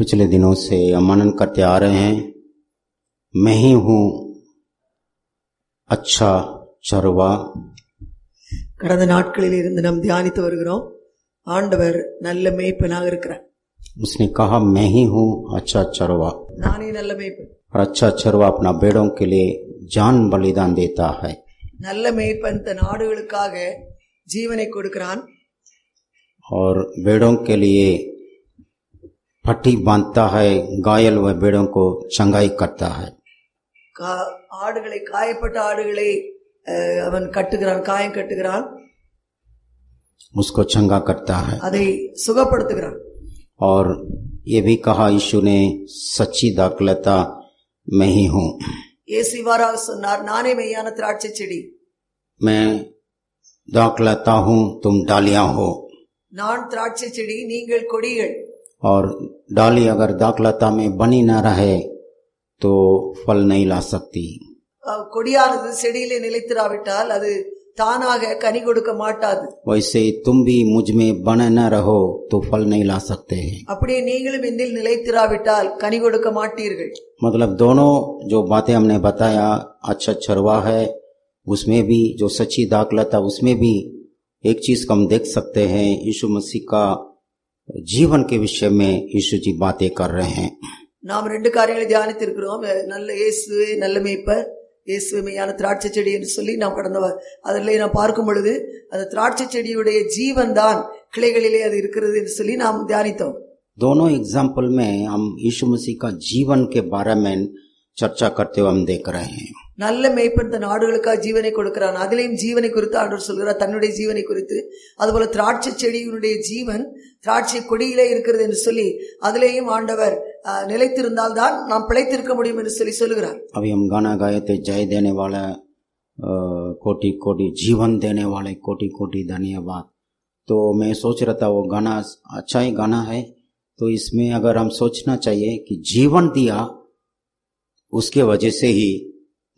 पिछले दिनों से हम मनन करते आ रहे हैं मैं ही हूं अच्छा चरवा கடந்த நாட்களில் இருந்து நாம் தியானித்து வருகிறோம் ஆண்டவர் நல்ல மேய்ப்பனாக இருக்கிறார் उसने कहा मैं ही हूं अच्छा चरवा நானே நல்ல மேய்ப்பன் और अच्छा चरवा अपना बेड़ों के लिए जान बलिदान देता है நல்ல மேய்ப்பன் தன் ஆடுகளுக்காக ஜீவனை கொடுக்கிறான் और बेड़ों के लिए पट्टी बांधता है घायल व बेड़ों को चंगाई करता है கா- ஆடுகளை காயப்பட்ட ஆடுகளை அஹ், அவன் கட்டுகிறான் காயம் கட்டுகிறான் उसको चंगा करता है அதை சுகப்படுத்துகிறான் और ये भी कहा यीशु ने सच्ची दाखलता मैं ही हूं இயேசு இவ்வாறாக சொன்னார் நானே மெய்யான திராட்சை செடி मैं दाखलता हूं तुम डालियां हो நான் திராட்சை செடி நீங்கள் கொடிகள் और डाली अगर दाखलता में बनी न रहे तो फल नहीं ला सकती அஹ், கொடியானது செடியிலே நிலைத்திராவிட்டால் அது தானாக கனி கொடுக்க மாட்டாது वैसे ही तुम भी मुझ में बने न रहो तो फल नहीं ला सकते அப்படியே நீங்களும் என்னில் நிலைத்திராவிட்டால் கனி கொடுக்க மாட்டீர்கள் मतलब दोनों जो बातें हमने बताया अच्छा चरवा है उसमें भी जो सच्ची दाखलता उसमें भी एक चीज को हम देख सकते हैं यीशु मसीह का जीवन के विषय में यीशु जी बातें कर रहे हैं நாம் ரெண்டு காரியங்களை தியானித்திருக்கிறோம் அஹ், நல்ல இயேசுவே நல்ல மேய்ப்பர் இயேசுவே மெய்யான திராட்சை செடி என்று சொல்லி நாம் கடந்த வ- அதிலே நாம் பார்க்கும் பொழுது அந்த திராட்சை செடியுடைய ஜீவன் தான் கிளைகளிலே அது இருக்கிறது என்று சொல்லி நாம் தியானித்தோம் दोनों एग्जाम्पल में हम यीशु मसीह का जीवन के बारे में चर्चा करते हुए हम देख रहे हैं நல்ல மேய்ப்பன் தன் ஆடுகளுக்காக ஜீவனை கொடுக்கிறான் அதிலேயும் ஜீவனை குறித்து ஆண்டவர் சொல்கிறார் தன்னுடைய ஜீவனை குறித்து அதுபோல திராட்சை செடியினுடைய ஜீவன் திராட்சை கொடியிலே இருக்கிறது என்று சொல்லி அதிலேயும் ஆண்டவர் அஹ், நிலைத்திருந்தால் தான் நாம் பிழைத்திருக்க முடியும் என்று சொல்லி சொல்லுகிறார் अभी हम गाना गाए थे जय देने वाला अ, कोटि कोटि जीवन देने वाले कोटि कोटि धन्यवाद तो मैं सोच रहा था वो गाना अच्छा ही गाना है तो इसमें अगर हम सोचना चाहिए कि जीवन दिया उसके वजह से ही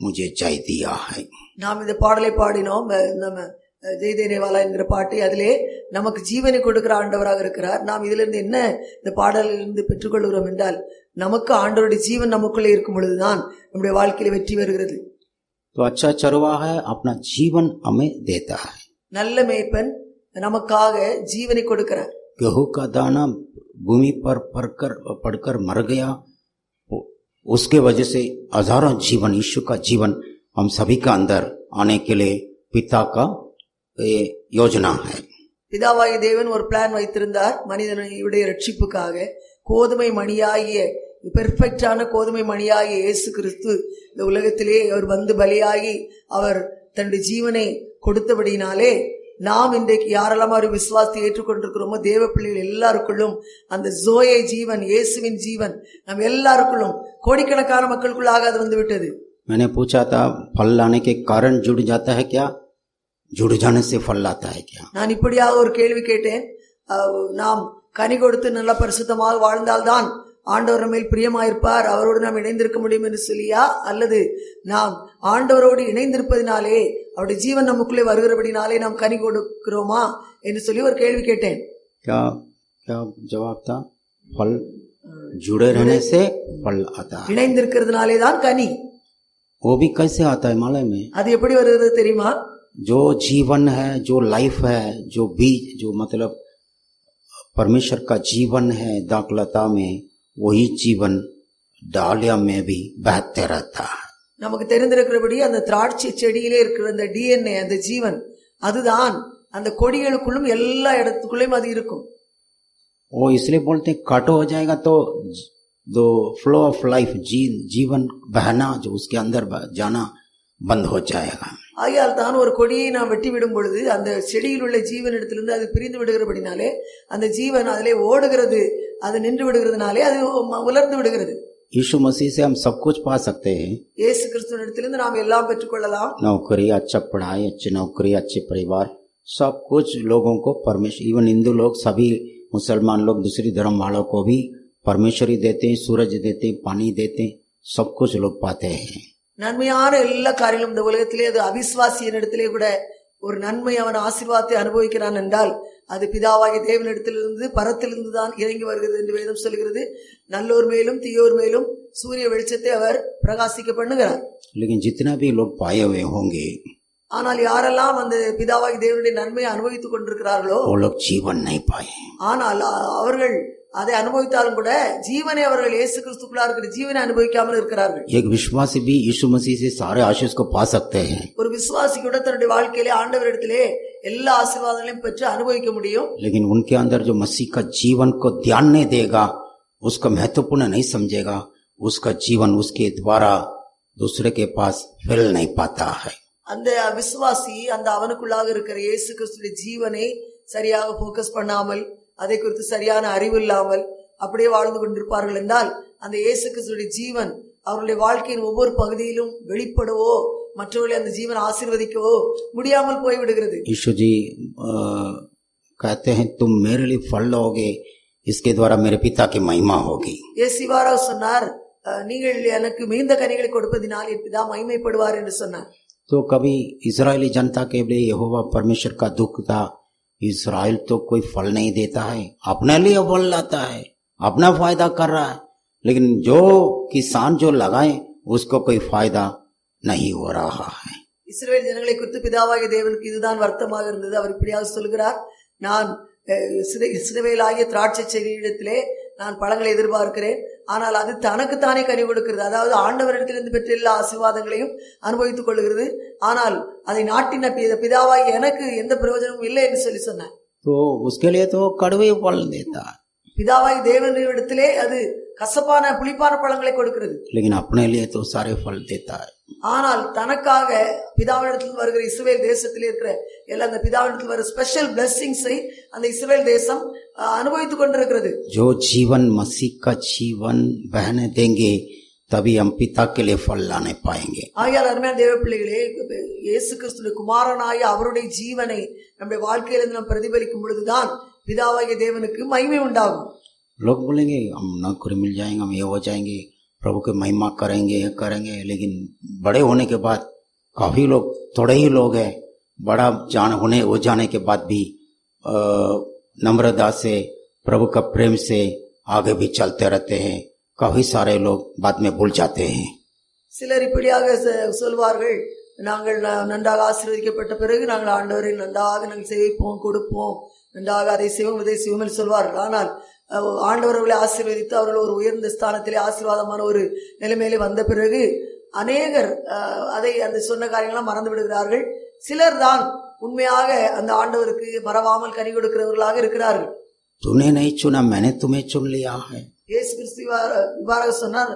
मुझे जय दिया है நாம் இந்த பாடலை பாடினோம் அஹ், நம்ம அஹ், ஜெய் தேனேவாலா என்கிற பாட்டை அதிலே நமக்கு ஜீவனை கொடுக்கிற ஆண்டவராக இருக்கிறார் நாம் இதிலிருந்து என்ன இந்த பாடலிலிருந்து பெற்றுக்கொள்கிறோம் என்றால் நமக்கு ஆண்டவருடைய ஜீவன் நமக்குள்ளே இருக்கும் பொழுதுதான் நம்முடைய வாழ்க்கையில வெற்றி வருகிறது तो अच्छा चरवा है अपना जीवन हमें देता है நல்ல மேய்ப்பன் நமக்காக ஜீவனை கொடுக்கிறார் गेहूं का दाना भूमि पर पड़कर पड़कर मर गया उ- उसके वजह से हजारों जीवन यीशु का जीवन हम सभी का अंदर आने के लिए पिता का ये योजना है பிதாவாகிய தேவன் ஒரு பிளான் வைத்திருந்தார் மனிதனுடைய ரட்சிப்புக்காக கோதுமை மணியாகிய பெர்ஃபெக்டான கோதுமை மணியாகிய இயேசு கிறிஸ்து இந்த உலகத்திலே அவர் வந்து பலியாகி அவர் தன்னுடைய ஜீவனை கொடுத்தபடினாலே நாம் இன்றைக்கு யாரெல்லாம் அவர் விசுவாசத்தை ஏற்றுக்கொண்டிருக்கிறோமோ தேவ பிள்ளைகள் எல்லாருக்குள்ளும் அந்த ஜோயை ஜீவன் இயேசுவின் ஜீவன் நம் எல்லாருக்குள்ளும் கோடிக்கணக்கான மக்களுக்குள்ளாக அது வந்து விட்டது मैंने पूछा था फल लाने के कारण जुड़ जाता है क्या जुड़ जाने से फल लाता है क्या நான் இப்படியாக ஒரு கேள்வி கேட்டேன் அஹ், நாம் கனி கொடுத்து நல்ல பரிசுத்தமாக வாழ்ந்தால்தான் ஆண்டவர் மேல் பிரியமாயிருப்பார் அவரோடு நாம் இணைந்திருக்க முடியும் என்று சொல்லியா அல்லது நாம் ஆண்டவரோடு இணைந்திருப்பதினாலே அவருடைய ஜீவன் நமக்குள்ளே வருகிறபடினாலே நாம் கனி கொடுக்கிறோமா என்று சொல்லி ஒரு கேள்வி கேட்டேன் क्या क्या जवाब था फल जुड़े रहने से फल आता है இணைந்திருக்கிறதுனாலே தான் கனி वो भी कैसे आता है मालूम है அது எப்படி வருகிறது தெரியுமா जो जीवन है जो लाइफ है जो बीज जो मतलब परमेश्वर का जीवन है दाखलता में वही जीवन डालिया में भी बहते रहता है நமக்கு தெரிந்திருக்கிறபடி அந்த திராட்சை செடியிலே இருக்கிற அந்த டிஎன்ஏ அந்த ஜீவன் அதுதான் அந்த கொடிகளுக்குள்ளும் எல்லா இடத்துக்குள்ளேயும் அது இருக்கும் वो इसलिए बोलते हैं कट हो जाएगा तो दो फ्लो ऑफ लाइफ जी जीवन बहना जो उसके अंदर ब- जाना बंद हो जाएगा ஆகையால் தான் ஒரு கொடியை நாம் வெட்டி விடும் பொழுது அந்த செடியில் உள்ள ஜீவன் இடத்திலிருந்து அது பிரிந்து விடுகிறபடினாலே அந்த ஜீவன் அதிலே ஓடுகிறது அது நின்று விடுகிறதுனாலே அது ம- உலர்ந்து விடுகிறது यीशु मसीह से हम सब कुछ पा सकते हैं இயேசு கிறிஸ்துவனிடத்திலிருந்து நாம் எல்லாம் பெற்றுக்கொள்ளலாம் नौकरी अच्छा पढ़ाई अच्छी नौकरी अच्छे परिवार सब कुछ लोगों को परमेश्वर इवन हिंदू लोग सभी मुसलमान लोग दूसरी धर्म वालों को भी परमेश्वर ही देते हैं सूरज देते हैं पानी देते हैं सब कुछ लोग पाते हैं நன்மையான எல்லா காரியங்களும் இந்த உலகத்திலே அது அவிசுவாசியின் இடத்திலே கூட ஒரு நன்மை அவன் ஆசீர்வாதத்தை அனுபவிக்கிறான் என்றால் அது பிதாவாகிய தேவனிடத்திலிருந்து பரத்திலிருந்து தான் இறங்கி வருகிறது என்று வேதம் சொல்கிறது நல்லோர் மேலும் தீயோர் மேலும் சூரிய வெளிச்சத்தை அவர் பிரகாசிக்க பண்ணுகிறார் लेकिन जितना भी लोग पाए हुए होंगे ஆனால் யாரெல்லாம் அந்த பிதாவாகி தேவனுடைய நன்மையை அனுபவித்துக் கொண்டிருக்கிறார்களோ वो लोग जीवन नहीं पाए ஆனால் அ- அவர்கள் அதை அனுபவித்தாலும் கூட ஜீவனை அவர்கள் இயேசு கிறிஸ்துக்குள்ளா இருக்கிற ஜீவனை அனுபவிக்காமல் இருக்கிறார்கள் एक विश्वासी भी यीशु मसीह से सारे आशीष को पा सकते हैं ஒரு விசுவாசி கூட தன்னுடைய வாழ்க்கையிலே ஆண்டவரிடத்திலே எல்லா ஆசீர்வாதங்களையும் பெற்று அனுபவிக்க முடியும் लेकिन उनके अंदर जो मसीह का जीवन को ध्यान नहीं देगा उसका महत्वपूर्ण नहीं समझेगा उसका जीवन उसके द्वारा दूसरे के पास फैल नहीं पाता है அந்த விசுவாசி அந்த அவனுக்குள்ளாக இருக்கிற இயேசு கிறிஸ்துடைய ஜீவனை சரியாக போக்கஸ் பண்ணாமல் அதை குறித்து சரியான அறிவு இல்லாமல் அப்படியே வாழ்ந்து கொண்டிருப்பார்கள் என்றால் அந்த இயேசு கிறிஸ்துடைய ஜீவன் அவருடைய வாழ்க்கையின் ஒவ்வொரு பகுதியிலும் வெளிப்படவோ மற்றவர்களை அந்த ஜீவன் ஆசீர்வதிக்கவோ முடியாமல் போய்விடுகிறது यीशु जी अ, कहते हैं तुम मेरे लिए फल लोगे इसके द्वारा मेरे पिता की महिमा होगी இயேசுவாரா சொன்னார் "அஹ், நீங்கள் எனக்கு மிகுந்த கனிகளை கொடுப்பதினால் என் பிதா மகிமைப்படுவார் என்று சொன்னார் तो कभी इजरायली जनता के लिए यहोवा परमेश्वर का दुख था इसराइल तो कोई फल नहीं देता है अपने लिए फल लाता है अपना फायदा कर रहा है लेकिन जो किसान जो लगाए उसको कोई फायदा नहीं हो रहा है இஸ்ரவேல் ஜனங்களை குறித்து பிதாவாகிய தேவனுக்கு இதுதான் வருத்தமாக இருந்தது அவர் இப்படியாக சொல்கிறார் நான் அஹ், இஸ்ர- இஸ்ரவேலாகிய திராட்சை செடியிடத்திலே நான் பழங்களை எதிர்பார்க்கிறேன் ஆனால் அது தனக்குத்தானே கனி கொடுக்கிறது. அதாவது ஆண்டவரிடத்திலிருந்து பெற்ற எல்லா ஆசீர்வாதங்களையும் அனுபவித்துக் கொள்கிறது. ஆனால் அதை நாட்டின பிதாவாக எனக்கு எந்த பிரயோஜனமும் இல்லை என்று சொல்லி சொன்னேன் பிதாவாய் தேவனிடத்திலே அது கசப்பான புளிப்பான பழங்களை கொடுக்கிறது लेकिन अपने लिए तो सारे फल देता है ஆனால் தனக்காக பிதாவிடத்தில் வருகிற இஸ்ரவேல் தேசத்தில் இருக்கிற எல்லா அந்த பிதாவிடத்தில் வர ஸ்பெஷல் பிளெஸ்ஸிங்ஸை அந்த இஸ்ரவேல் தேசம் அஹ், அனுபவித்துக் கொண்டிருக்கிறது जो जीवन मसीह का जीवन बहने देंगे तभी हम पिता के लिए फल लाने पाएंगे ஆகையால் அருமையான தேவ பிள்ளைகளே இயேசு கிறிஸ்துடைய குமாரனாய அவருடைய ஜீவனை நம்முடைய வாழ்க்கையிலிருந்து நாம் பிரதிபலிக்கும் பொழுதுதான் பிதாவாகிய தேவனுக்கு மகிமை உண்டாகும் लोग बोलेंगे हम नौकरी मिल जाएंगे हम ये हो जाएंगे प्रभु की महिमा करेंगे ये करेंगे लेकिन बड़े होने के बाद काफी लोग थोड़े ही लोग हैं बड़ा जान होने हो जाने के बाद भी अ, नम्रता से प्रभु का प्रेम से आगे भी चलते रहते हैं काफी सारे लोग बाद में भूल जाते हैं சிலர் இப்படியாக ச- சொல்வார்கள் நாங்கள் ந- நன்றாக ஆசீர்வதிக்கப்பட்ட பிறகு நாங்கள் ஆண்டவரை நன்றாக நாங்கள் சேவிப்போம் கொடுப்போம் நன்றாக அதை செய்வோம் இதை செய்வோம் என்று சொல்வார்கள் ஆனால் ஆண்டவர்களை ஆசீர்வதித்து அவர்கள் ஒரு உயர்ந்த ஸ்தானத்திலே ஆசீர்வாதமான ஒரு நிலைமையிலே வந்த பிறகு அநேகர் அதை அந்த சொன்ன காரியங்களாம் மறந்து விடுகிறார்கள். சிலர் தான் உண்மையாக அந்த ஆண்டவருக்கு மறவாமல் கனி கொடுக்கிறவர்களாக இருக்கிறார்கள். துணை நைச்சு நான் மனை துமை சொல்லியாக. இயேசு கிறிஸ்து இவ்வாறாக சொன்னார்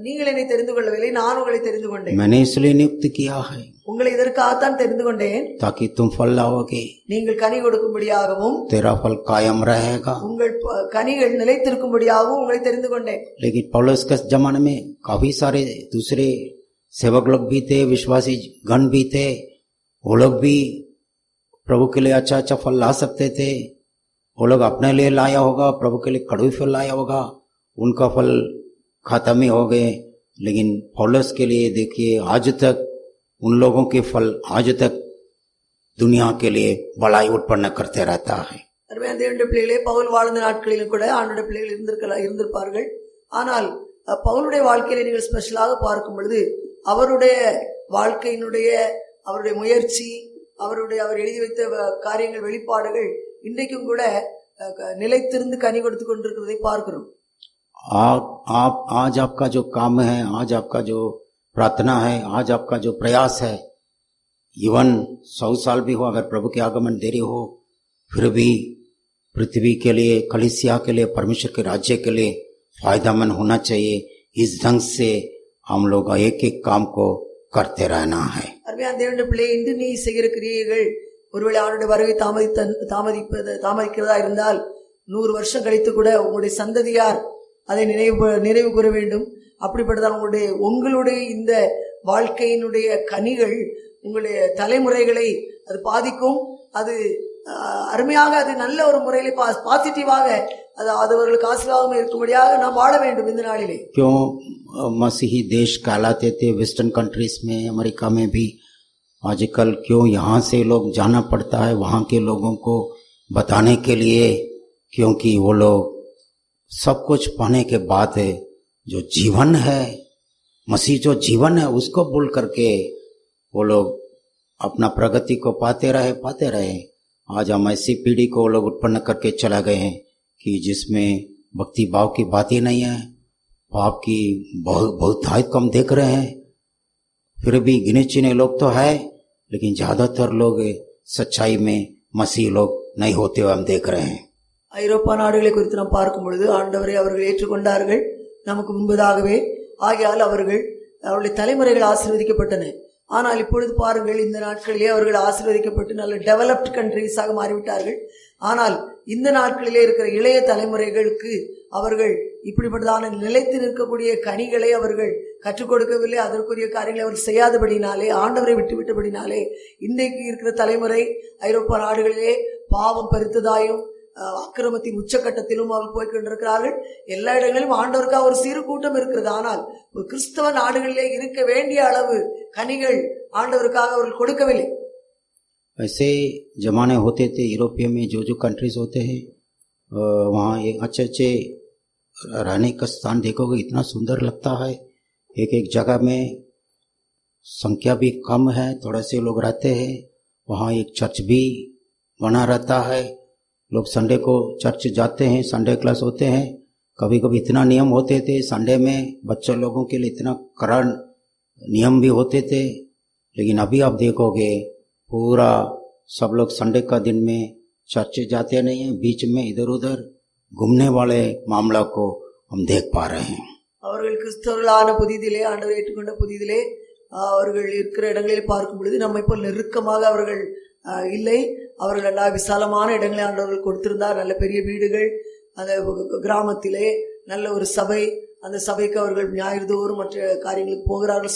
நீங்கள் என்னை தெரிந்து கொள்ளவில்லை நான் உங்களை தெரிந்து கொண்டேன் मैंने इसलिए नियुक्त किया है உங்களை இதற்காகத்தான் தெரிந்து கொண்டேன் ताकि तुम फल लाओगे நீங்கள் கனி கொடுக்கும்படியாகவும் तेरा फल कायम रहेगा உங்கள் ப- கனிகள் நிலைத்திருக்கும்படியாகவும் உங்களை தெரிந்து கொண்டேன் लेकिन पौलुस के जमाने में काफी सारे दूसरे सेवक लोग भी थे विश्वासी गण भी थे वो लोग भी प्रभु के लिए अच्छा अच्छा फल ला सकते थे वो लोग अपने लिए लाया होगा प्रभु के लिए कड़वी फल लाया होगा उनका फल खत्म ही हो गए लेकिन पौलुस के लिए देखिए आज तक उन लोगों के फल आज तक दुनिया के लिए बड़ाई उत्पन्न करते रहता है அருமையான தேவனுடைய பிள்ளைகளே பவுல் வாழ்ந்த நாட்களிலும் கூட ஆண்டுடைய பிள்ளைகள் இருந்திருக்கலாம் இருந்திருப்பார்கள் ஆனால் அஹ், பவுலுடைய வாழ்க்கையில நீங்கள் ஸ்பெஷலாக பார்க்கும் பொழுது அவருடைய வாழ்க்கையினுடைய அவருடைய முயற்சி அவருடைய அவர் எழுதி வைத்த வ- காரியங்கள் வெளிப்பாடுகள் இன்றைக்கும் கூட அஹ், க- நிலைத்திருந்து கனி கொடுத்து கொண்டிருக்கிறதை பார்க்கிறோம் आप आप आज आपका जो काम है आज आपका जो प्रार्थना है आज आपका जो प्रयास है इवन सौ साल भी हो अगर प्रभु के आगमन देरी हो फिर भी पृथ्वी के लिए कलिसिया के लिए परमेश्वर के राज्य के लिए फायदामंद होना चाहिए इस ढंग से हम लोग एक एक काम को करते रहना है அருமையான தேவனுடைய பிள்ளை இன்று நீ செய்கிற கிரியைகள் ஒருவேளை அவனுடைய வருகை தாமதித்த தாமதிப்பது தாமதிக்கிறதா இருந்தால் நூறு வருஷம் கழித்து கூட உங்களுடைய சந்ததியார் அதை நினைவு நினைவு கூற வேண்டும் அப்படிப்பட்டதான் உங்களுடைய உங்களுடைய இந்த வாழ்க்கையினுடைய கனிகள் உங்களுடைய தலைமுறைகளை அது பாதிக்கும் அது ஆஹ், அருமையாக அது நல்ல ஒரு முறையில பாசிட்டிவாக அது அது அவர்களுக்கு ஆசீர்வாதம் இருக்கும்படியாக நாம் வாழ வேண்டும் இந்த நாளிலே क्यों अ, मसीही देश कहलाते थे वेस्टर्न कंट्रीज में अमेरिका में भी आजकल क्यों यहाँ से लोग जाना पड़ता है वहाँ के लोगों को बताने के लिए क्योंकि वो लोग सब कुछ पाने के बाद है, जो जीवन है, मसीह जो जीवन है, उसको भूल करके वो लोग अपना प्रगति को पाते रहे पाते रहे। आज हम ऐसी पीढ़ी को लोग उत्पन्न करके चला गए हैं कि जिसमें भक्ति भाव की बात ही नहीं है, पाप की बहुत बहुत को हम देख रहे हैं। फिर भी गिने चुने लोग तो है, लेकिन ज़्यादातर लोग सच्चाई में मसीह लोग नहीं होते हुए हम देख रहे हैं। ஐரோப்பா நாடுகளை குறித்து நாம் பார்க்கும் பொழுது ஆண்டவரை அவர்கள் ஏற்றுக்கொண்டார்கள். நமக்கு முன்பதாகவே. ஆகையால் அவர்கள் அவருடைய தலைமுறைகள் ஆசீர்வதிக்கப்பட்டன. ஆனால் இப்பொழுது பாருங்கள் இந்த நாட்களிலே அவர்கள் ஆசீர்வதிக்கப்பட்டு நல்ல டெவலப்ட் கண்ட்ரீஸாக மாறிவிட்டார்கள். ஆனால் இந்த நாட்களிலே இருக்கிற இளைய தலைமுறைகளுக்கு அவர்கள் இப்படிப்பட்டதான நிலைத்து நிற்கக்கூடிய கனிகளை அவர்கள் கற்றுக் கொடுக்கவில்லை. அதற்குரிய காரியங்களை அவர் செய்யாதபடினாலே ஆண்டவரை விட்டுவிட்டபடினாலே இன்றைக்கு இருக்கிற தலைமுறை ஐரோப்பா நாடுகளிலே பாவம் பறித்ததாயும் அக்கிரமத்தின் உச்சக்கட்டத்திலும் அவர்கள் போய் கொண்டிருக்கிறார்கள் எல்லா இடங்களிலும் ஆண்டவருக்காக ஒரு சிறு கூட்டம் இருக்கிறது ஆனால் ஒரு கிறிஸ்தவ நாடுகளிலே இருக்க வேண்டிய அளவு கனிகள் ஆண்டவருக்காக அவர்கள் கொடுக்கவில்லை ऐसे जमाने होते थे यूरोपिया में जो जो कंट्रीज होते हैं अ, वहाँ ये अच्छे अच्छे रहने का स्थान देखोगे इतना सुंदर लगता है एक एक जगह में संख्या भी कम है थोड़े से लोग रहते हैं वहाँ एक चर्च भी बना रहता है लोग संडे को चर्च जाते हैं संडे क्लास होते हैं कभी कभी इतना नियम होते थे संडे में बच्चों लोगों के लिए इतना कड़ा नियम भी होते थे लेकिन अभी आप देखोगे पूरा सब लोग संडे का दिन में चर्च जाते नहीं हैं बीच में इधर उधर घूमने वाले मामला को हम देख पा रहे हैं அவர்கள் கிறிஸ்தவர்களான புதிதிலே ஆண்டவரை ஏற்றுக்கொண்ட புதிதிலே ஆஹ், அவர்கள் இருக்கிற இடங்களில் பார்க்கும் பொழுது நம்மை போல் நெருக்கமாக அவர்கள் ஆஹ், இல்லை அவர்கள் எல்லா விசாலமான இடங்களை ஆண்டவர்கள் கொடுத்திருந்தார். நல்ல பெரிய வீடுகள் அந்த கிராமத்திலே நல்ல ஒரு சபை அந்த சபைக்கு அவர்கள் ஞாயிறு தோறும் மற்ற காரியங்களுக்கு போகிறார்கள்.